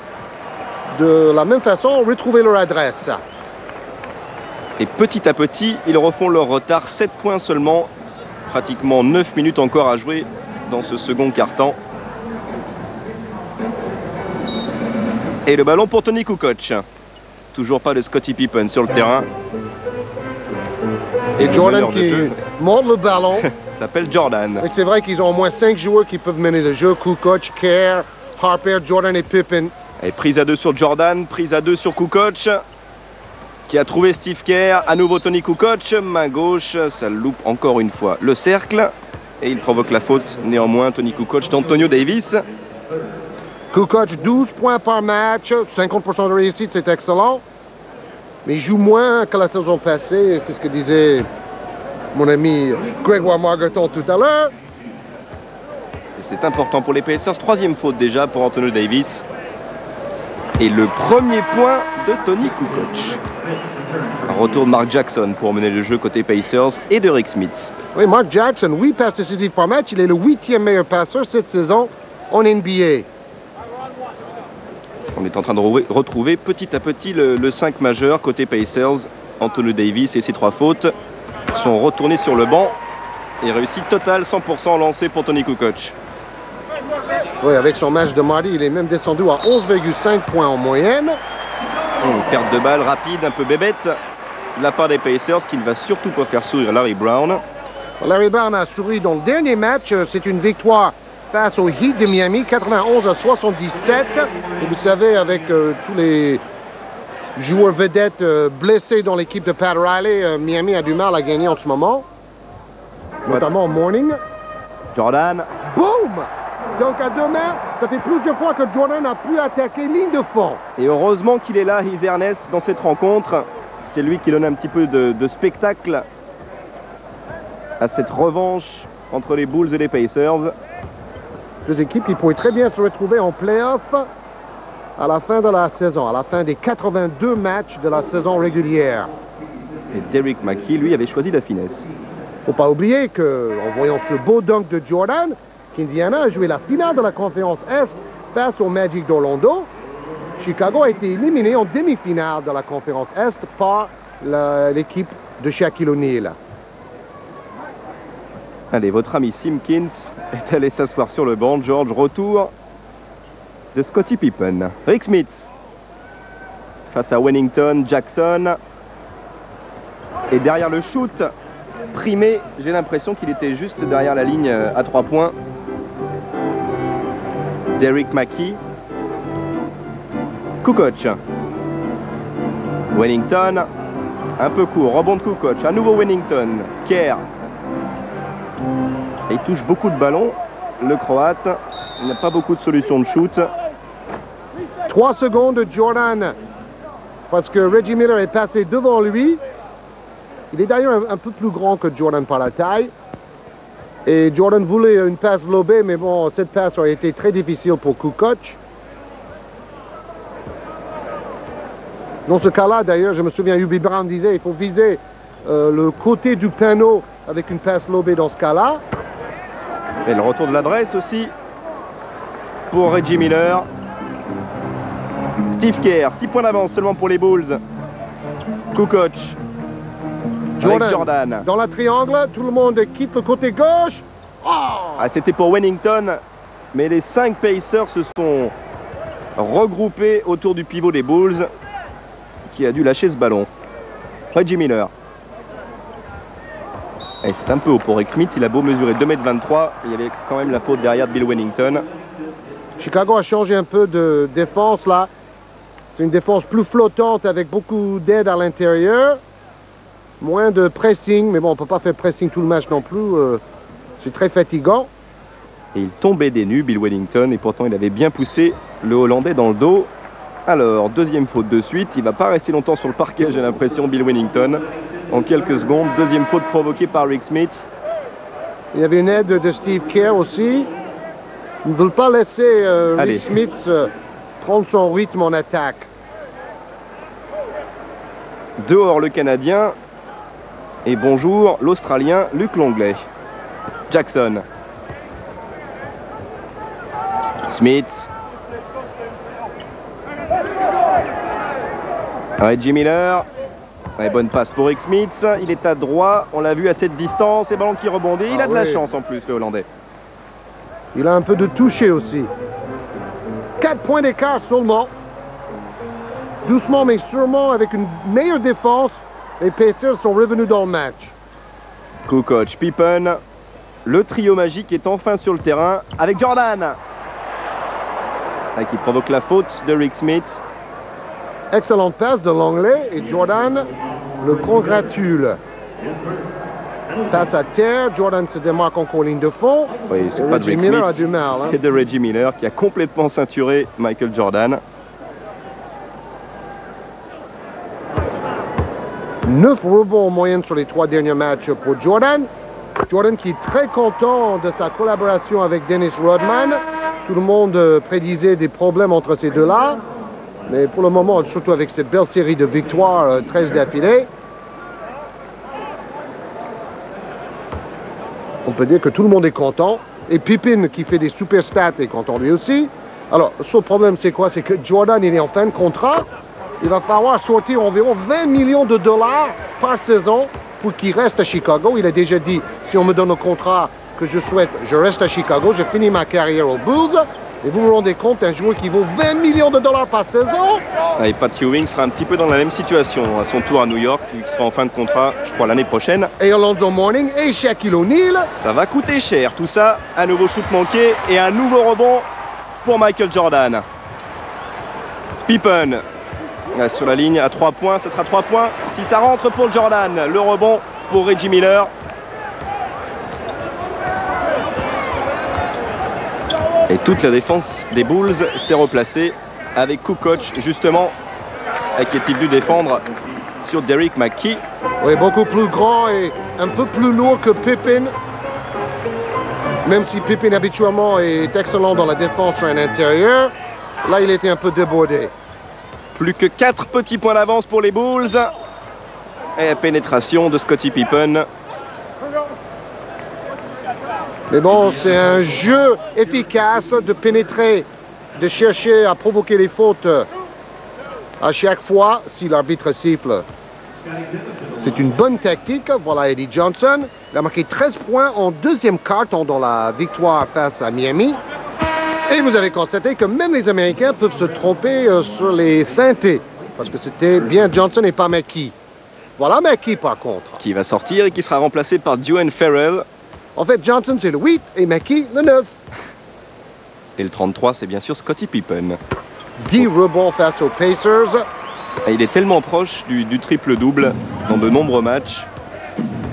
de la même façon, retrouver leur adresse. Et petit à petit, ils refont leur retard. 7 points seulement. Pratiquement 9 minutes encore à jouer dans ce second quart-temps. Et le ballon pour Tony Kukoc. Toujours pas de Scottie Pippen sur le terrain. Et Jordan qui monte le ballon. S'appelle Jordan. C'est vrai qu'ils ont au moins cinq joueurs qui peuvent mener le jeu. Kukoc, Kerr, Harper, Jordan et Pippen. Et prise à deux sur Jordan, prise à deux sur Kukoc. Qui a trouvé Steve Kerr. À nouveau Tony Kukoc. Main gauche, ça loupe encore une fois le cercle. Et il provoque la faute néanmoins Tony Kukoc d'Antonio Davis. Kukoc, 12 points par match, 50% de réussite, c'est excellent. Mais il joue moins que la saison passée, c'est ce que disait mon ami Grégoire Margoton tout à l'heure. Et c'est important pour les Pacers. Troisième faute déjà pour Antonio Davis. Et le premier point de Tony Kukoc. Un retour de Mark Jackson pour mener le jeu côté Pacers et de Rick Smith. Oui, Mark Jackson, 8 passes décisives par match, il est le huitième meilleur passeur cette saison en NBA. On est en train de re- retrouver petit à petit le, le 5 majeur côté Pacers. Antonio Davis et ses trois fautes sont retournés sur le banc. Et réussite totale, 100% lancé pour Tony Kukoc. Oui, avec son match de mardi, il est même descendu à 11,5 points en moyenne. Une perte de balle rapide, un peu bébête de la part des Pacers qui ne va surtout pas faire sourire Larry Brown. Larry Brown a souri dans le dernier match. C'est une victoire face au Heat de Miami, 91 à 77. Et vous savez, avec euh, tous les joueurs vedettes euh, blessés dans l'équipe de Pat Riley, euh, Miami a du mal à gagner en ce moment. Notamment au morning. Jordan, Boom! Donc à deux mains, ça fait plusieurs fois que Jordan a pu attaquer ligne de fond. Et heureusement qu'il est là, Ernest, dans cette rencontre. C'est lui qui donne un petit peu de, de spectacle à cette revanche entre les Bulls et les Pacers. Deux équipes qui pourraient très bien se retrouver en playoff à la fin de la saison, à la fin des 82 matchs de la saison régulière. Et Derek McKee, lui, avait choisi la finesse. Faut pas oublier que, en voyant ce beau dunk de Jordan, qu'Indiana a joué la finale de la conférence Est face au Magic d'Orlando. Chicago a été éliminé en demi-finale de la conférence Est par l'équipe de Shaquille O'Neal. Allez, votre ami Simpkins est allé s'asseoir sur le banc. George, retour de Scottie Pippen. Rick Smith face à Wellington, Jackson. Et derrière le shoot, primé, j'ai l'impression qu'il était juste derrière la ligne euh, à trois points. Derek Mackey. Kukoc. Wellington. Un peu court. Rebond de Kukoc. À nouveau Wellington. Kerr. Et il touche beaucoup de ballons. Le Croate. Il n'a pas beaucoup de solutions de shoot. Trois secondes de Jordan, parce que Reggie Miller est passé devant lui. Il est d'ailleurs un, un peu plus grand que Jordan par la taille. Et Jordan voulait une passe lobée, mais bon, cette passe aurait été très difficile pour Kukoc. Dans ce cas-là, d'ailleurs, je me souviens, Ubi Brown disait il faut viser euh, le côté du panneau avec une passe lobée dans ce cas-là. Et le retour de l'adresse aussi pour Reggie Miller. Steve Kerr, 6 points d'avance seulement pour les Bulls. Kukoc. Jordan. Jordan. Dans la triangle, tout le monde quitte le côté gauche. Ah, C'était pour Wellington, mais les 5 Pacers se sont regroupés autour du pivot des Bulls qui a dû lâcher ce ballon. Reggie Miller. Et c'est un peu haut pour Rick Smith, il a beau mesurer 2m23, il y avait quand même la faute derrière de Bill Wellington. Chicago a changé un peu de défense là. C'est une défense plus flottante avec beaucoup d'aide à l'intérieur. Moins de pressing, mais bon, on ne peut pas faire pressing tout le match non plus. euh, c'est très fatigant. Et il tombait des nues, Bill Wellington, et pourtant il avait bien poussé le Hollandais dans le dos. Alors, deuxième faute de suite, il va pas rester longtemps sur le parquet, j'ai l'impression, Bill Wellington. En quelques secondes, deuxième faute provoquée par Rick Smith. Il y avait une aide de Steve Kerr aussi. Ils ne veulent pas laisser euh. Rick Smith euh, prendre son rythme en attaque. Dehors le Canadien. Et bonjour l'Australien Luc Longley. Jackson. Smith. Reggie Miller. Bonne passe pour Rick Smith. Il est à droit. On l'a vu à cette distance. Et ballon qui rebondit. Il Ah a de la chance en plus, le Hollandais. Il a un peu de toucher aussi. 4 points d'écart seulement. Doucement mais sûrement, avec une meilleure défense, les Pacers sont revenus dans le match. Kukoc, Pippen. Le trio magique est enfin sur le terrain avec Jordan. Qui provoque la faute de Rick Smith. Excellente passe de Langley et Jordan le congratule. Passe à terre, Jordan se démarque encore en ligne de fond. Oui, c'est pas de Reggie Rick Miller a du mal. hein. c'est de Reggie Miller qui a complètement ceinturé Michael Jordan. 9 rebonds en moyenne sur les trois derniers matchs pour Jordan. Jordan qui est très content de sa collaboration avec Dennis Rodman. Tout le monde euh, prédisait des problèmes entre ces deux-là. Mais pour le moment, surtout avec cette belle série de victoires, euh, 13 d'affilée, on peut dire que tout le monde est content. Et Pippin, qui fait des super stats, est content lui aussi. Alors, seul problème, c'est quoi? C'est que Jordan, il est en fin de contrat. Il va falloir sortir environ 20 millions de dollars par saison pour qu'il reste à Chicago. Il a déjà dit, si on me donne un contrat que je souhaite, je reste à Chicago, je finis ma carrière aux Bulls. Et vous vous rendez compte, un joueur qui vaut 20 millions de dollars par saison Ah, Et Pat Ewing sera un petit peu dans la même situation à son tour à New York, qui sera en fin de contrat, je crois, l'année prochaine. Et Alonzo Mourning et Shaquille O'Neal. Ça va coûter cher tout ça. Un nouveau shoot manqué et un nouveau rebond pour Michael Jordan. Pippen euh, sur la ligne à 3 points, ça sera 3 points. Si ça rentre pour Jordan, le rebond pour Reggie Miller. Et toute la défense des Bulls s'est replacée avec Kukoc justement qui est-il dû défendre sur Derek McKee. Oui, beaucoup plus grand et un peu plus lourd que Pippin. Même si Pippin habituellement est excellent dans la défense sur un intérieur, là il était un peu débordé. Plus que 4 petits points d'avance pour les Bulls. Et la pénétration de Scottie Pippen. Mais bon, c'est un jeu efficace de pénétrer, de chercher à provoquer les fautes à chaque fois si l'arbitre siffle. C'est une bonne tactique. Voilà Eddie Johnson. Il a marqué 13 points en deuxième carton dans la victoire face à Miami. Et vous avez constaté que même les Américains peuvent se tromper euh, sur les synthés. Parce que c'était bien Johnson et pas McKee. Voilà McKee par contre. qui va sortir et qui sera remplacé par Duane Farrell. En fait, Johnson c'est le 8 et McKee le 9. Et le 33, c'est bien sûr Scottie Pippen. 10 rebonds face aux Pacers. Et il est tellement proche du, du triple-double dans de nombreux matchs.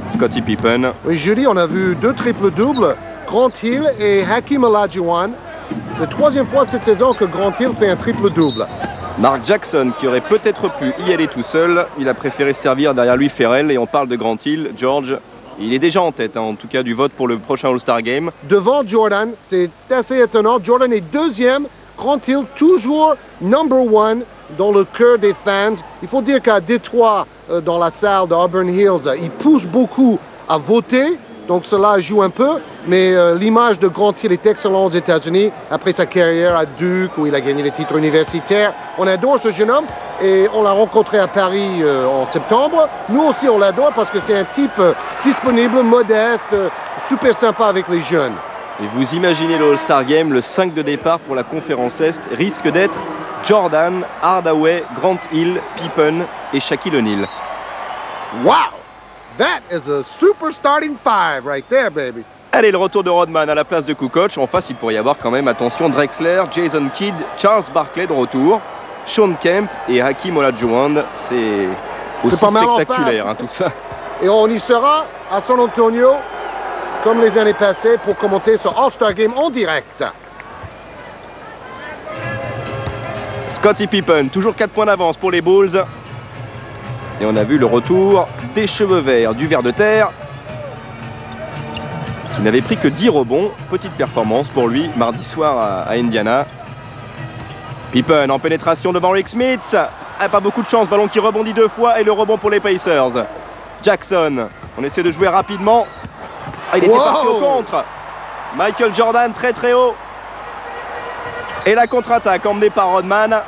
Scottie Pippen. Oui, jeudi, on a vu deux triples-doubles, Grant Hill et Hakim Olajuwon. C'est la troisième fois cette saison que Grant Hill fait un triple-double. Mark Jackson, qui aurait peut-être pu y aller tout seul, il a préféré servir derrière lui Ferrell. Et on parle de Grant Hill. George, il est déjà en tête, hein, en tout cas du vote pour le prochain All-Star Game. Devant Jordan, c'est assez étonnant. Jordan est deuxième, Grant Hill toujours number one dans le cœur des fans. Il faut dire qu'à Détroit, euh, dans la salle d'Auburn Hills, ils poussent beaucoup à voter. Donc cela joue un peu, mais euh, l'image de Grant Hill est excellente aux États-Unis après sa carrière à Duke où il a gagné les titres universitaires. On adore ce jeune homme et on l'a rencontré à Paris euh, en septembre. Nous aussi on l'adore parce que c'est un type euh, disponible, modeste, super sympa avec les jeunes. Et vous imaginez le All-Star Game, le 5 de départ pour la conférence Est risque d'être Jordan, Hardaway, Grant Hill, Pippen et Shaquille O'Neal. Wow! That is a super starting five right there, baby. Allez, le retour de Rodman à la place de Kukoc. En face, il pourrait y avoir quand même, attention, Drexler, Jason Kidd, Charles Barkley de retour, Sean Kemp et Hakim Olajuwon. C'est aussi pas spectaculaire, hein, tout ça. Et on y sera à San Antonio, comme les années passées, pour commenter ce All-Star Game en direct. Scottie Pippen, toujours 4 points d'avance pour les Bulls. Et on a vu le retour des cheveux verts, du ver de terre, qui n'avait pris que 10 rebonds. Petite performance pour lui mardi soir à, à Indiana. Pippen en pénétration devant Rick Smith. Ah, pas beaucoup de chance, ballon qui rebondit deux fois et le rebond pour les Pacers. Jackson, on essaie de jouer rapidement. Ah, il était Wow. parti au contre. Michael Jordan très très haut. Et la contre-attaque emmenée par Rodman.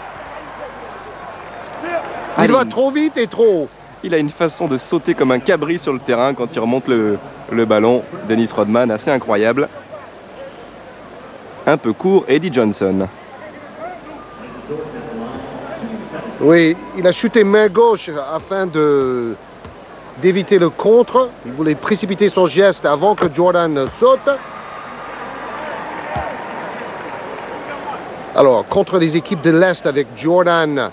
Il Allez, va trop vite et trop haut. il a une façon de sauter comme un cabri sur le terrain quand il remonte le, le ballon. Dennis Rodman, assez incroyable. Un peu court, Eddie Johnson. Oui, il a chuté main gauche afin de d'éviter le contre. Il voulait précipiter son geste avant que Jordan saute. Alors, contre les équipes de l'Est avec Jordan,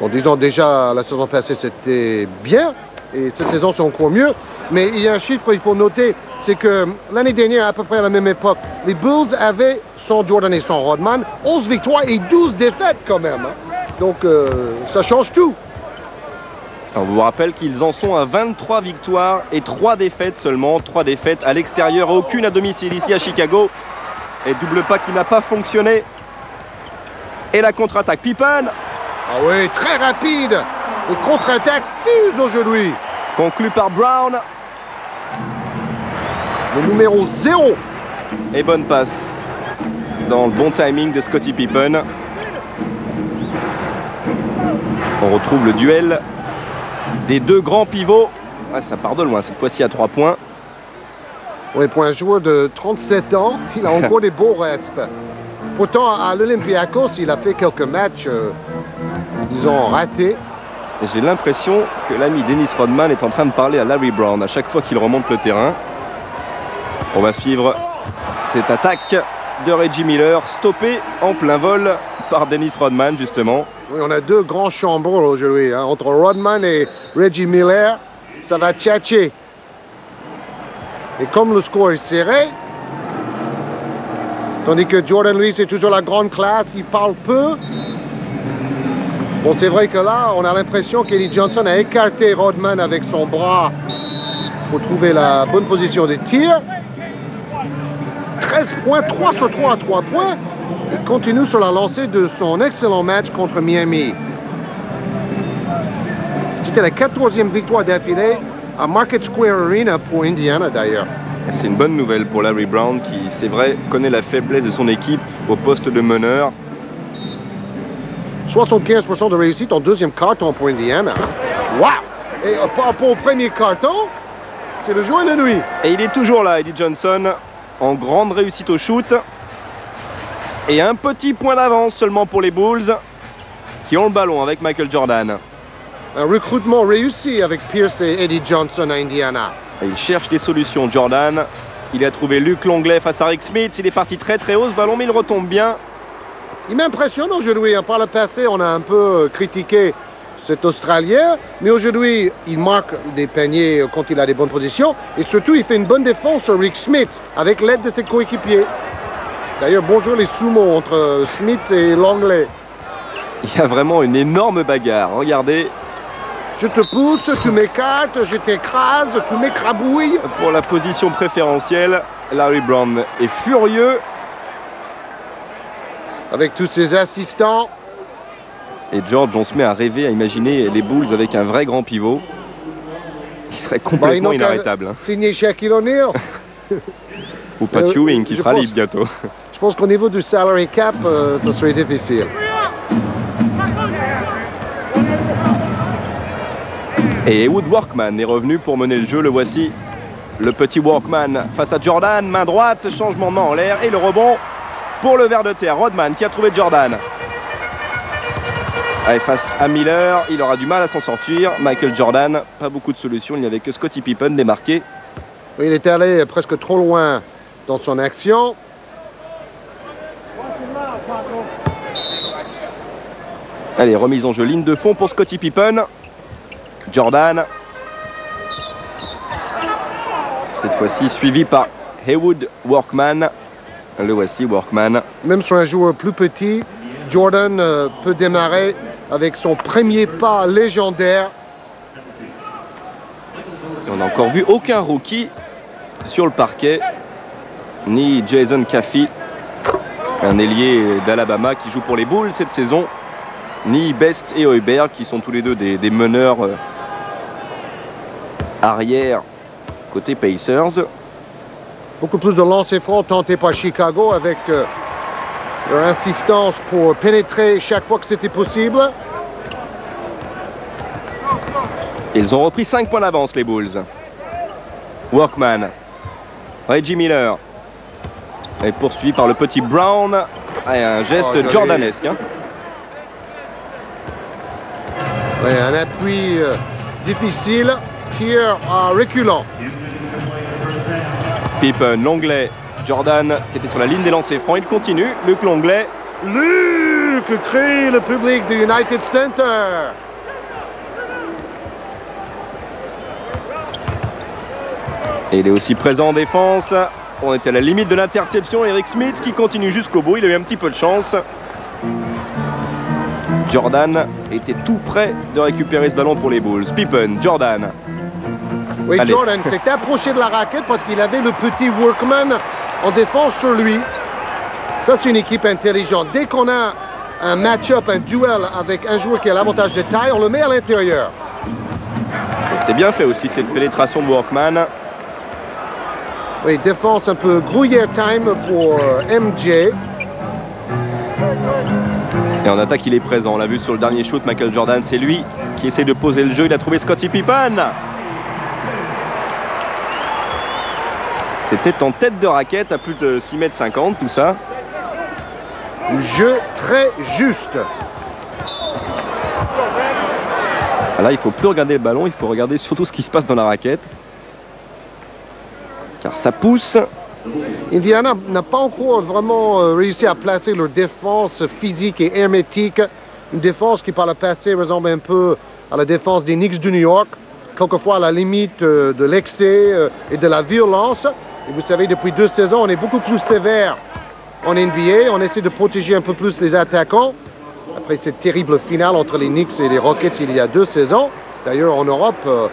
en disant déjà la saison passée c'était bien, et cette saison c'est encore mieux, mais il y a un chiffre qu'il faut noter, c'est que l'année dernière, à peu près à la même époque, les Bulls avaient, sans Jordan et sans Rodman, 11 victoires et 12 défaites quand même. hein. Donc euh, ça change tout. On vous rappelle qu'ils en sont à 23 victoires et 3 défaites seulement. 3 défaites à l'extérieur, aucune à domicile ici à Chicago. Et double pas qui n'a pas fonctionné. Et la contre-attaque. Pippen Ah oui, très rapide. Les contre-attaques fusent aujourd'hui. conclu par Brown. Le numéro 0. Et bonne passe dans le bon timing de Scottie Pippen. On retrouve le duel des deux grands pivots. Ouais, ça part de loin cette fois-ci à 3 points. Oui, pour un joueur de 37 ans, il a encore des beaux restes. Pourtant, à l'Olympiakos, il a fait quelques matchs, euh, disons, ratés. J'ai l'impression que l'ami Dennis Rodman est en train de parler à Larry Brown à chaque fois qu'il remonte le terrain. On va suivre cette attaque de Reggie Miller, stoppée en plein vol par Dennis Rodman justement. Oui, on a deux grands chambres aujourd'hui. hein. Entre Rodman et Reggie Miller, ça va tchatcher. Et comme le score est serré, tandis que Jordan, lui, c'est toujours la grande classe, il parle peu. Bon, c'est vrai que là, on a l'impression qu'Eddie Johnson a écarté Rodman avec son bras pour trouver la bonne position de tir. 13 points, 3 sur 3 à 3 points. Il continue sur la lancée de son excellent match contre Miami. C'était la 14e victoire d'affilée à Market Square Arena pour Indiana d'ailleurs. C'est une bonne nouvelle pour Larry Brown qui, c'est vrai, connaît la faiblesse de son équipe au poste de meneur. 75% de réussite en deuxième carton pour Indiana. Wow! Et euh, pas pour le premier carton, c'est le jour et la nuit. Et il est toujours là, Eddie Johnson, en grande réussite au shoot. Et un petit point d'avance seulement pour les Bulls qui ont le ballon avec Michael Jordan. Un recrutement réussi avec Pierce et Eddie Johnson à Indiana. Et il cherche des solutions, Jordan. Il a trouvé Luc Longley face à Rick Smith. Il est parti très très haut ce ballon, mais il retombe bien. Il m'impressionne aujourd'hui. hein. Par le passé, on a un peu euh, critiqué cet Australien, mais aujourd'hui, il marque des paniers quand il a des bonnes positions et surtout, il fait une bonne défense sur Rick Smith avec l'aide de ses coéquipiers. D'ailleurs, bonjour les sumo entre euh, Smith et Longley. Il y a vraiment une énorme bagarre. Regardez, Je te pousse, tu m'écartes, je t'écrase, tu m'écrabouilles. pour la position préférentielle, Larry Brown est furieux. Avec tous ses assistants. Et George, on se met à rêver, à imaginer les Bulls avec un vrai grand pivot. Il serait Bah, complètement inarrêtable. hein. signer Shaquille O'Neal. Ou Pat Euh, Ewing qui sera pense- libre bientôt. Je pense qu'au niveau du salary cap, euh, ça serait difficile. Et Wood Workman est revenu pour mener le jeu, le voici. Le petit Walkman face à Jordan, main droite, changement de main en l'air et le rebond pour le ver de terre. Rodman qui a trouvé Jordan. Allez, face à Miller, il aura du mal à s'en sortir. Michael Jordan, pas beaucoup de solutions, il n'y avait que Scottie Pippen démarqué. Oui, il était allé presque trop loin dans son action. Allez, remise en jeu, ligne de fond pour Scottie Pippen. Jordan. Cette fois-ci suivi par Haywood Workman. Le voici, Workman. Même sur un joueur plus petit, Jordan euh, peut démarrer avec son premier pas légendaire. Et on n'a encore vu aucun rookie sur le parquet. Ni Jason Caffey, un ailier d'Alabama qui joue pour les Bulls cette saison. Ni Best et Heuberg qui sont tous les deux des, des meneurs euh, arrière côté Pacers. Beaucoup plus de lancers francs tentés par Chicago avec euh, leur insistance pour pénétrer chaque fois que c'était possible. Ils ont repris 5 points d'avance les Bulls. Workman. Reggie Miller. Et poursuivi par le petit Brown. Et un geste Oh, jordanesque. hein. Ouais, un appui euh, difficile, tir reculant. Pippen, Longley, Jordan qui était sur la ligne des lancers francs. Il continue. Luc Longley. Luc crie le public du United Center. Et il est aussi présent en défense. On était à la limite de l'interception. Eric Smith qui continue jusqu'au bout. Il a eu un petit peu de chance. Jordan était tout près de récupérer ce ballon pour les Bulls. Pippen, Jordan. Oui, Allez. Jordan s'est approché de la raquette parce qu'il avait le petit Workman en défense sur lui. Ça, c'est une équipe intelligente. Dès qu'on a un match-up, un duel avec un joueur qui a l'avantage de taille, on le met à l'intérieur. C'est bien fait aussi cette pénétration de Workman. Oui, défense un peu gruyère time pour euh, MJ. Et en attaque, il est présent. On l'a vu sur le dernier shoot, Michael Jordan, c'est lui qui essaie de poser le jeu. Il a trouvé Scottie Pippen. C'était en tête de raquette à plus de 6 mètres 50, tout ça. Un jeu très juste. Ah Là, il faut plus regarder le ballon, il faut regarder surtout ce qui se passe dans la raquette. Car ça pousse. Indiana n'a pas encore vraiment euh, réussi à placer leur défense physique et hermétique. Une défense qui, par le passé, ressemble un peu à la défense des Knicks de New York. Quelquefois à la limite euh, de l'excès euh, et de la violence. Et vous savez, depuis deux saisons, on est beaucoup plus sévère en NBA. On essaie de protéger un peu plus les attaquants. Après cette terrible finale entre les Knicks et les Rockets il y a deux saisons. D'ailleurs, en Europe, euh,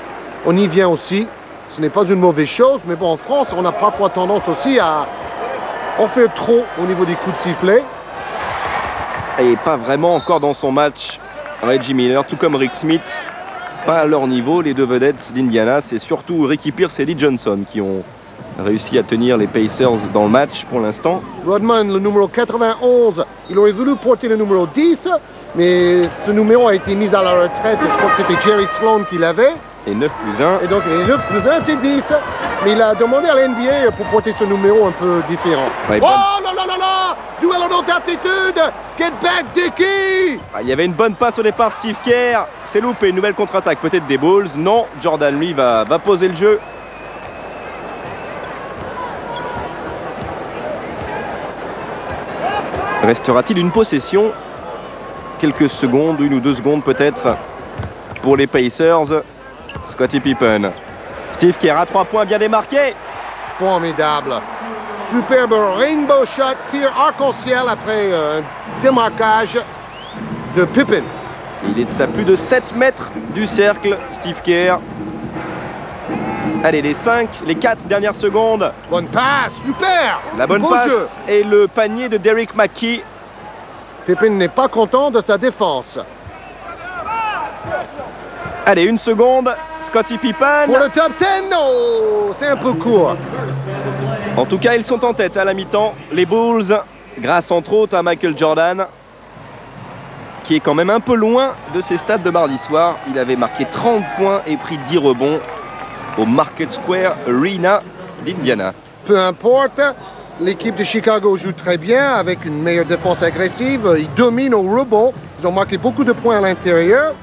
on y vient aussi. Ce n'est pas une mauvaise chose, mais bon, en France, on a parfois tendance aussi à en faire trop au niveau des coups de sifflet. Et pas vraiment encore dans son match. Reggie Miller, tout comme Rick Smith, pas à leur niveau. Les deux vedettes d'Indiana, c'est surtout Ricky Pierce et Lee Johnson qui ont réussi à tenir les Pacers dans le match pour l'instant. Rodman, le numéro 91, il aurait voulu porter le numéro 10, mais ce numéro a été mis à la retraite. Je crois que c'était Jerry Sloan qui l'avait. Et 9 plus 1. Et donc, les 9 plus 1, c'est 10. Mais il a demandé à l'NBA pour porter ce numéro un peu différent. Ouais, oh là là là là Duel en haute altitude Get back, Dicky Ah, Il y avait une bonne passe au départ, Steve Kerr. C'est loupé, une nouvelle contre-attaque peut-être des Bulls. Non, Jordan lui va, va poser le jeu. Restera-t-il une possession? Quelques secondes, une ou deux secondes peut-être pour les Pacers. Scottie Pippen. Steve Kerr à 3 points bien démarqué. Formidable. Superbe rainbow shot, tir arc-en-ciel après euh, un démarquage de Pippen. Il était à plus de 7 mètres du cercle, Steve Kerr. Allez, les 5, les 4 dernières secondes. Bonne passe, super La bonne Beau passe jeu. et le panier de Derrick McKee. Pippen n'est pas content de sa défense. Allez, une seconde. Scottie Pippen. Pour le top 10, non C'est un peu court. En tout cas, ils sont en tête à la mi-temps. Les Bulls, grâce entre autres à Michael Jordan, qui est quand même un peu loin de ses stats de mardi soir. Il avait marqué 30 points et pris 10 rebonds. Au Market Square Arena d'Indiana. Peu importe, l'équipe de Chicago joue très bien avec une meilleure défense agressive. Ils dominent au rebond. Ils ont marqué beaucoup de points à l'intérieur.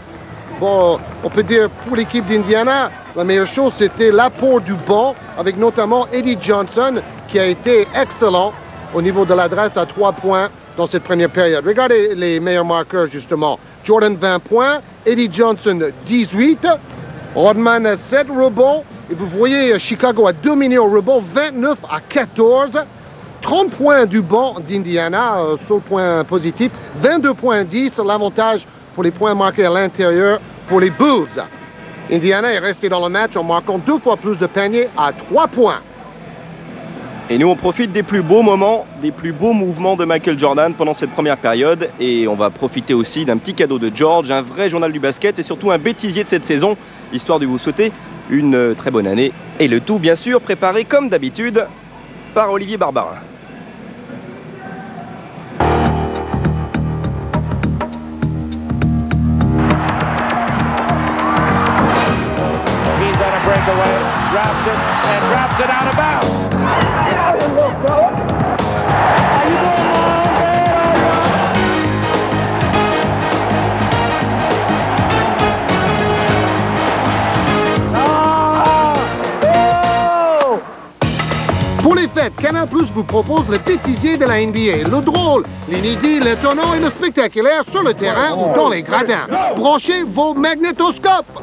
Bon, on peut dire pour l'équipe d'Indiana, la meilleure chose, c'était l'apport du banc, avec notamment Eddie Johnson, qui a été excellent au niveau de l'adresse à trois points dans cette première période. Regardez les meilleurs marqueurs, justement. Jordan, 20 points. Eddie Johnson, 18. Rodman, 7 rebonds. Et vous voyez, Chicago a dominé au rebond, 29 à 14. 30 points du banc d'Indiana, euh, seul point positif. 22 points 10, l'avantage pour les points marqués à l'intérieur pour les Bulls. Indiana est resté dans le match en marquant deux fois plus de paniers à 3 points. Et nous, on profite des plus beaux moments, des plus beaux mouvements de Michael Jordan pendant cette première période. Et on va profiter aussi d'un petit cadeau de George, un vrai journal du basket et surtout un bêtisier de cette saison, histoire de vous souhaiter une très bonne année. Et le tout, bien sûr, préparé comme d'habitude par Olivier Barbarin. Canal Plus vous propose le bêtisier de la NBA. Le drôle, l'inédit, l'étonnant et le spectaculaire sur le terrain ou dans les gradins. Branchez vos magnétoscopes.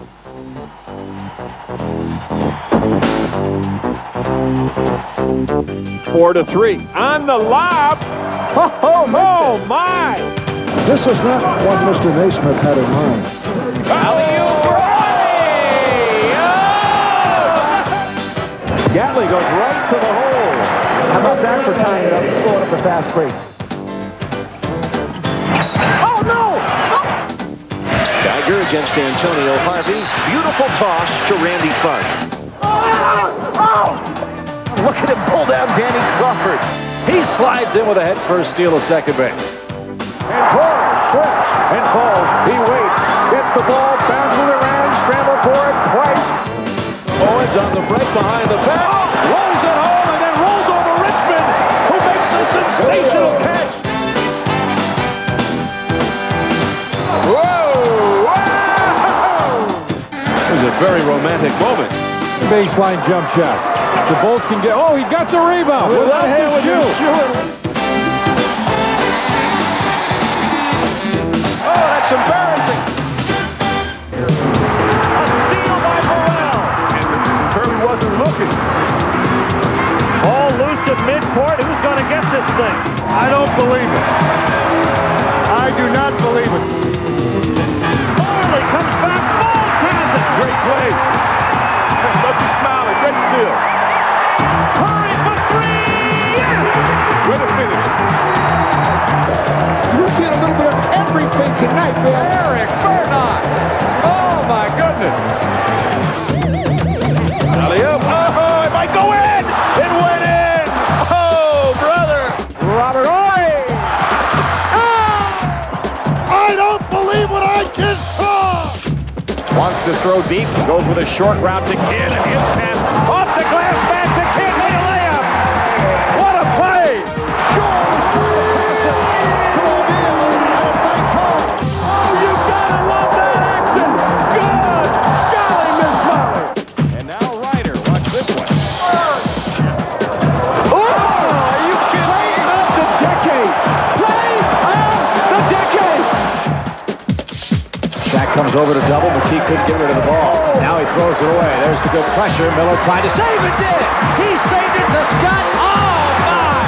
Four to three. On the lob. Oh, oh my! This is not what Mr. Naismith had in mind. Gatley goes right. How about that for tying it up and scoring up the fast break? Oh, no! Oh! Geiger against Antonio Harvey. Beautiful toss to Randy Fudge. Oh! Oh! Look at him pull down Danny Crawford. He slides in with a head first steal of second base. And Torres slips and falls. He waits. Gets the ball, bounces around, scramble for it. Price. Owens on the break behind the back. Rolls it home makes a sensational catch. It was a very romantic moment. Baseline jump shot. The Bulls can get. Oh, he got the rebound without the shoe. Oh, that's embarrassing. A steal by Burrell. Kirby wasn't looking. All loose at midcourt. Who's going to get this thing? I don't believe it. I do not believe it. Farley comes back. Ball has it. Great play. Lucky smiling. Great steal. Curry for three. Yes! Way to finish. You're seeing a little bit of everything tonight, man. Eric Bernard. Oh, my goodness. To throw deep. Goes with a short route to Kidd. And his pass off the good pressure. Miller trying to save it. Did he saved it to Scott? Oh my!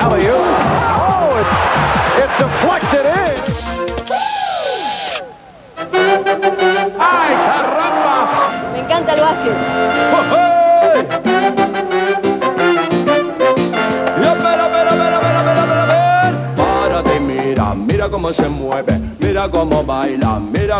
Alley oop. Oh, it, it deflected in. Ay caramba! Me encanta el básquet. Mira cómo se mueve, mira cómo baila,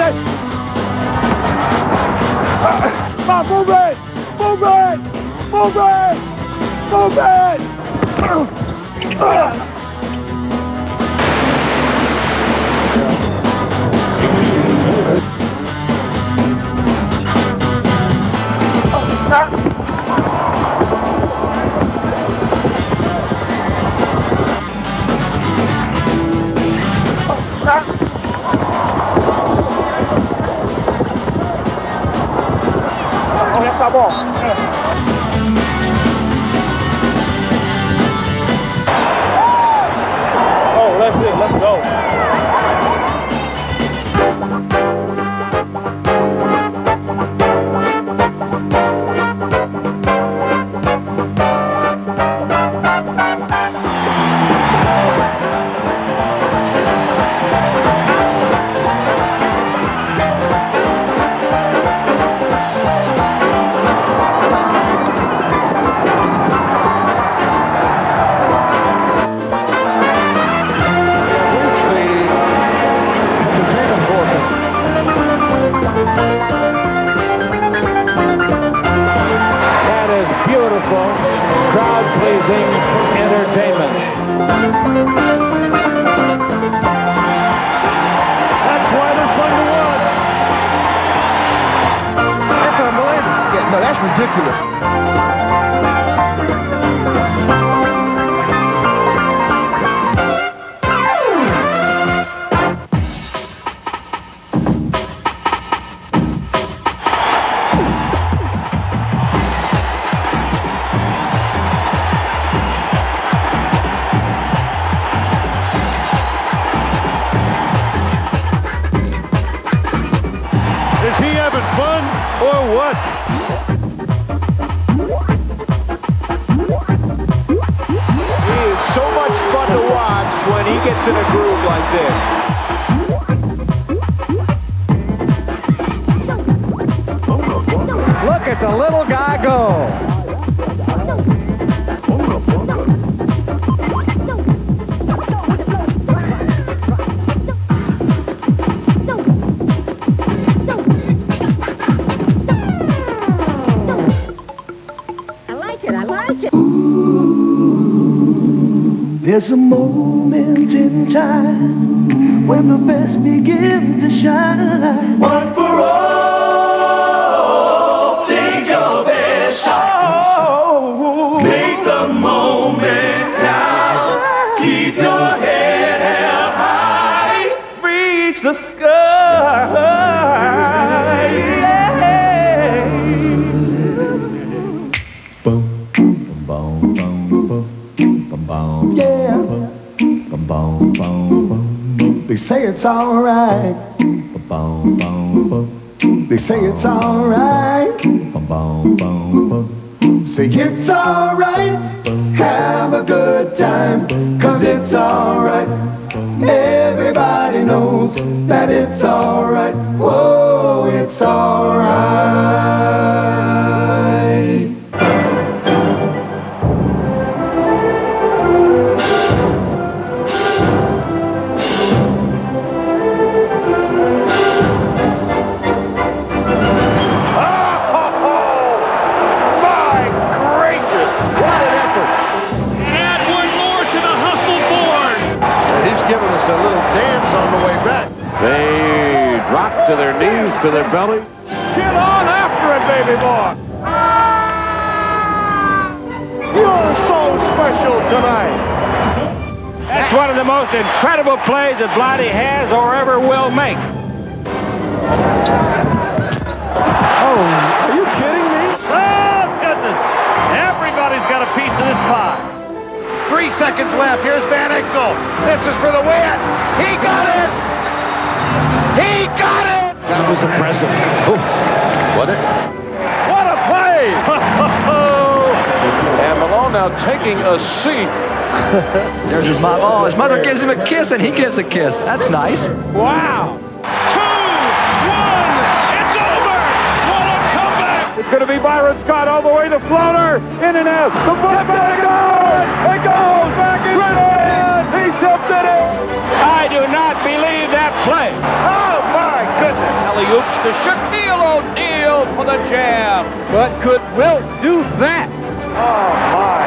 JJ. Come on, move it. Move it. Move it. Move it. Ah. 炸爆 There's a moment in time when the best begin to shine. It's alright. They say it's alright. Say it's alright. Have a good time. Cause it's alright. Everybody knows that it's alright. Whoa, to their belly. Get on after it, baby boy! You're so special tonight. That's one of the most incredible plays that Vladdy has or ever will make. Oh, are you kidding me? Oh, goodness. Everybody's got a piece of this pie. Three seconds left. Here's Van Exel. This is for the win. He got it. He got it. That was impressive. What it? What a play! and Malone now taking a seat. There's his mom. Oh, his mother gives him a kiss and he gives a kiss. That's nice. Wow! Two, one, it's over. What a comeback It's going to be Byron Scott all the way to floater. In and out. The ball back goes. Goes goodness. Alley-oops to Shaquille O'Neal for the jam. But could Wilt do that? Oh, my.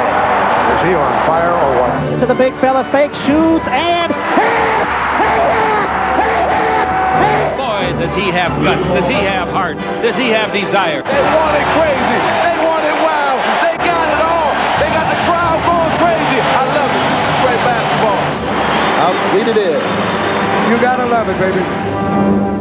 Is he on fire or what? To the big fella, fake shoots and hits! He hits! He hits! He Boy, does he have guts. Does he have heart? Does he have desire? They want it crazy. They want it wild. They got it all. They got the crowd going crazy. I love it. This is great basketball. How sweet it is. You gotta love it, baby.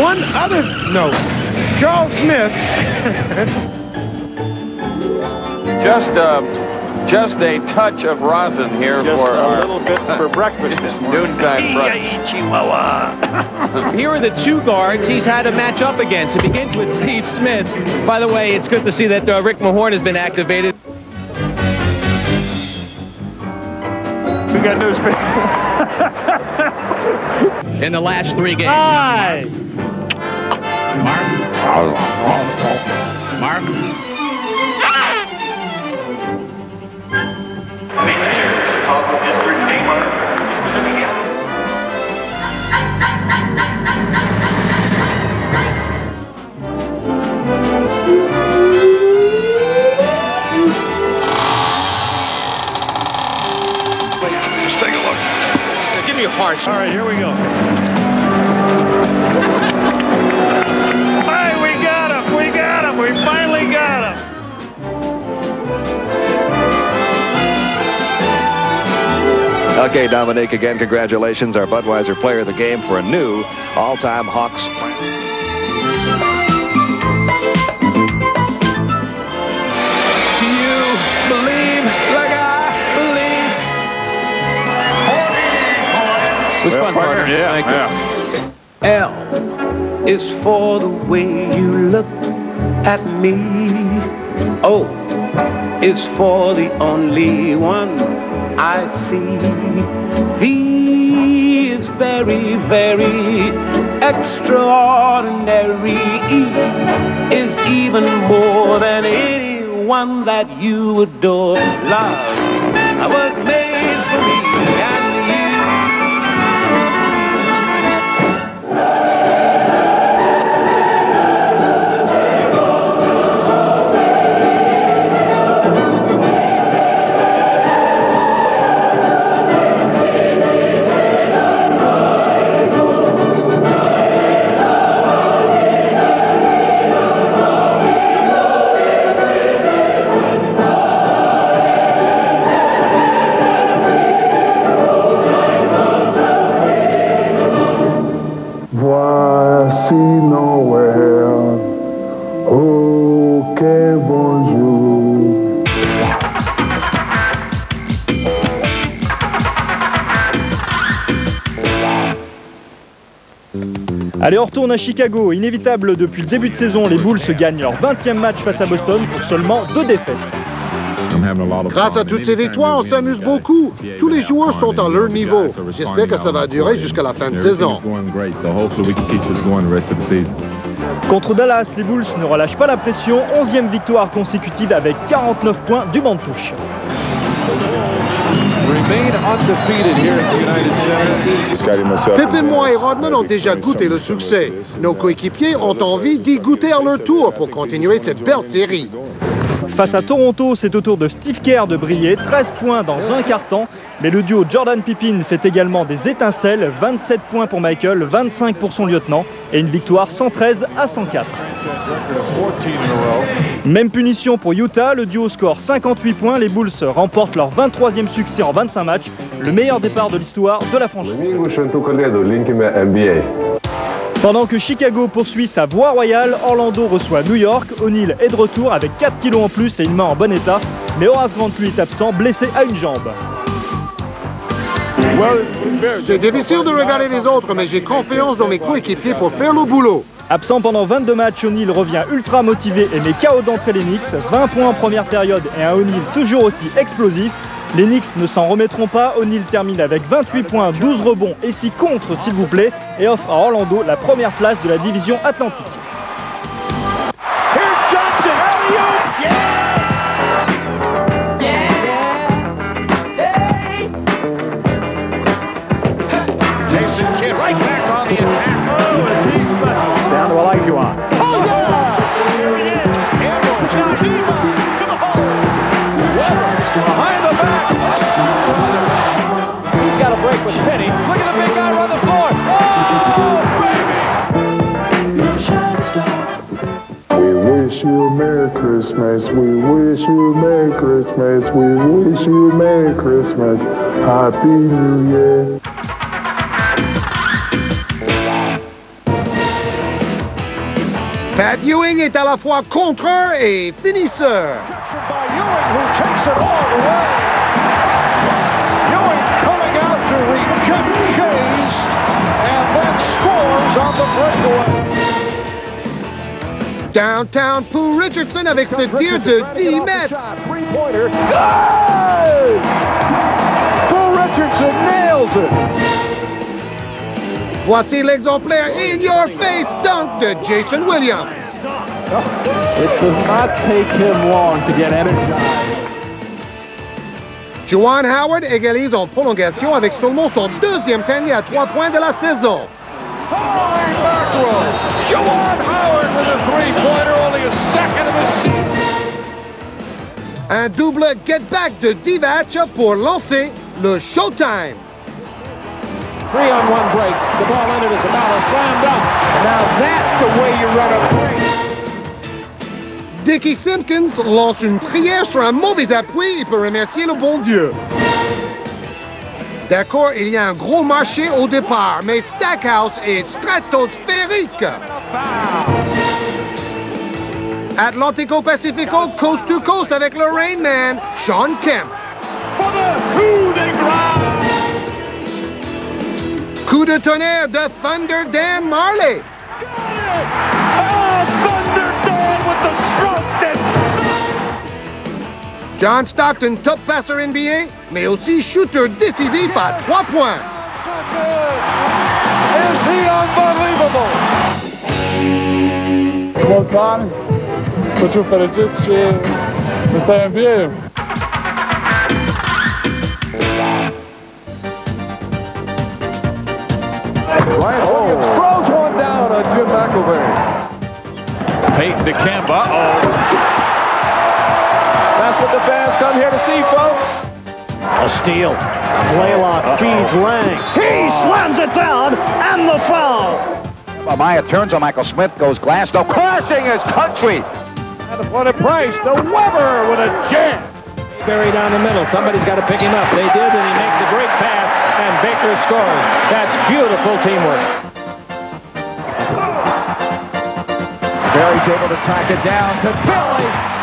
One other note. Charles Smith. Just, uh, just a touch of rosin here Just for a our little bit for breakfast noontime brunch. Here are the two guards he's had to match up against. It begins with Steve Smith. By the way, it's good to see that uh, Rick Mahorn has been activated. We got news. in the last three games. Hi. Mark. Give me a heart. All right, here we go. Hey, we got him. We got him. We finally got him. Okay, Dominique, again, congratulations, our Budweiser player of the game for a new all-time Hawks. It was fun, partner. Yeah, Thank you. yeah. L is for the way you look at me. O is for the only one I see. V is very, very extraordinary. E is even more than anyone that you adore. Love I was made Allez, on retourne à Chicago. Inévitable depuis le début de saison, les Bulls gagnent leur 20e match face à Boston pour seulement deux défaites. Grâce à toutes ces victoires, on s'amuse beaucoup. Tous les joueurs sont à leur niveau. J'espère que ça va durer jusqu'à la fin de saison. Contre Dallas, les Bulls ne relâchent pas la pression. 11e victoire consécutive avec 49 points du banc de touche. Remain undefeated here at the United Center. Moi et Rodman ont déjà goûté le succès. Nos coéquipiers ont envie d'y goûter à leur tour pour continuer cette belle série. Face à Toronto, c'est au tour de Steve Kerr de briller, 13 points dans un quart-temps. Mais le duo Jordan Pippin fait également des étincelles, 27 points pour Michael, 25 pour son lieutenant et une victoire 113 à 104. Même punition pour Utah, le duo score 58 points, les Bulls remportent leur 23e succès en 25 matchs, le meilleur départ de l'histoire de la franchise. Pendant que Chicago poursuit sa voie royale, Orlando reçoit New York. O'Neal est de retour avec 4 kilos en plus et une main en bon état. Mais Horace Grant lui est absent, blessé à une jambe. C'est difficile de regarder les autres, mais j'ai confiance dans mes coéquipiers pour faire le boulot. Absent pendant 22 matchs, O'Neill revient ultra motivé et met KO d'entrée les Knicks. 20 points en première période et un O'Neill toujours aussi explosif. Les Knicks ne s'en remettront pas. O'Neill termine avec 28 points, 12 rebonds et 6 contre s'il vous plaît et offre à Orlando la première place de la division Atlantique. Wish you a Merry Christmas. We wish you a Merry Christmas. We wish you a Merry Christmas. Happy New Year. Pat Ewing est à la fois contreur et finisseur. by Ewing, who Downtown Pooh Richardson avec ce tir de 10 mètres. Three-pointer. Good! Paul Richardson nails it. Voici l'exemplaire in your face dunk de Jason Williams. It does not take him long to get energized. Juwan Howard égalise en prolongation avec seulement son deuxième panier à 3 points de la saison. Holy mackerel! Jawan Howard with a three-pointer, only a second of his season. Un double get-back de Divac pour lancer le Showtime. Three on one break. The ball entered as about a slam dunk. And now that's the way you run a break. Dickie Simpkins lance une prière sur un mauvais appui et peut remercier le bon Dieu. D'accord, il y a un gros marché au départ, mais Stackhouse est stratosphérique. Atlantico Pacifico, coast to coast avec le Rain Man, Sean Kemp. Coup de tonnerre de Thunder Dan Marley. Oh, John Stockton, top passeur NBA, mais aussi shooter décisif à trois points. Is he unbelievable? Spontan, poču fericit și ăsta e NBA. Throws one down on Jim McElveen. Peyton to Kemba. Uh oh That's what the fans come here to see, folks. A steal. Blaylock feeds Lang. He slams it down and the foul. Amaya turns on Michael Smith, goes glass, no crashing his country. And what a price. The Weber with a jam. Barry down the middle. Somebody's got to pick him up. They did, and he makes a great pass, and Baker scores. That's beautiful teamwork. Barry's able to track it down to Billy.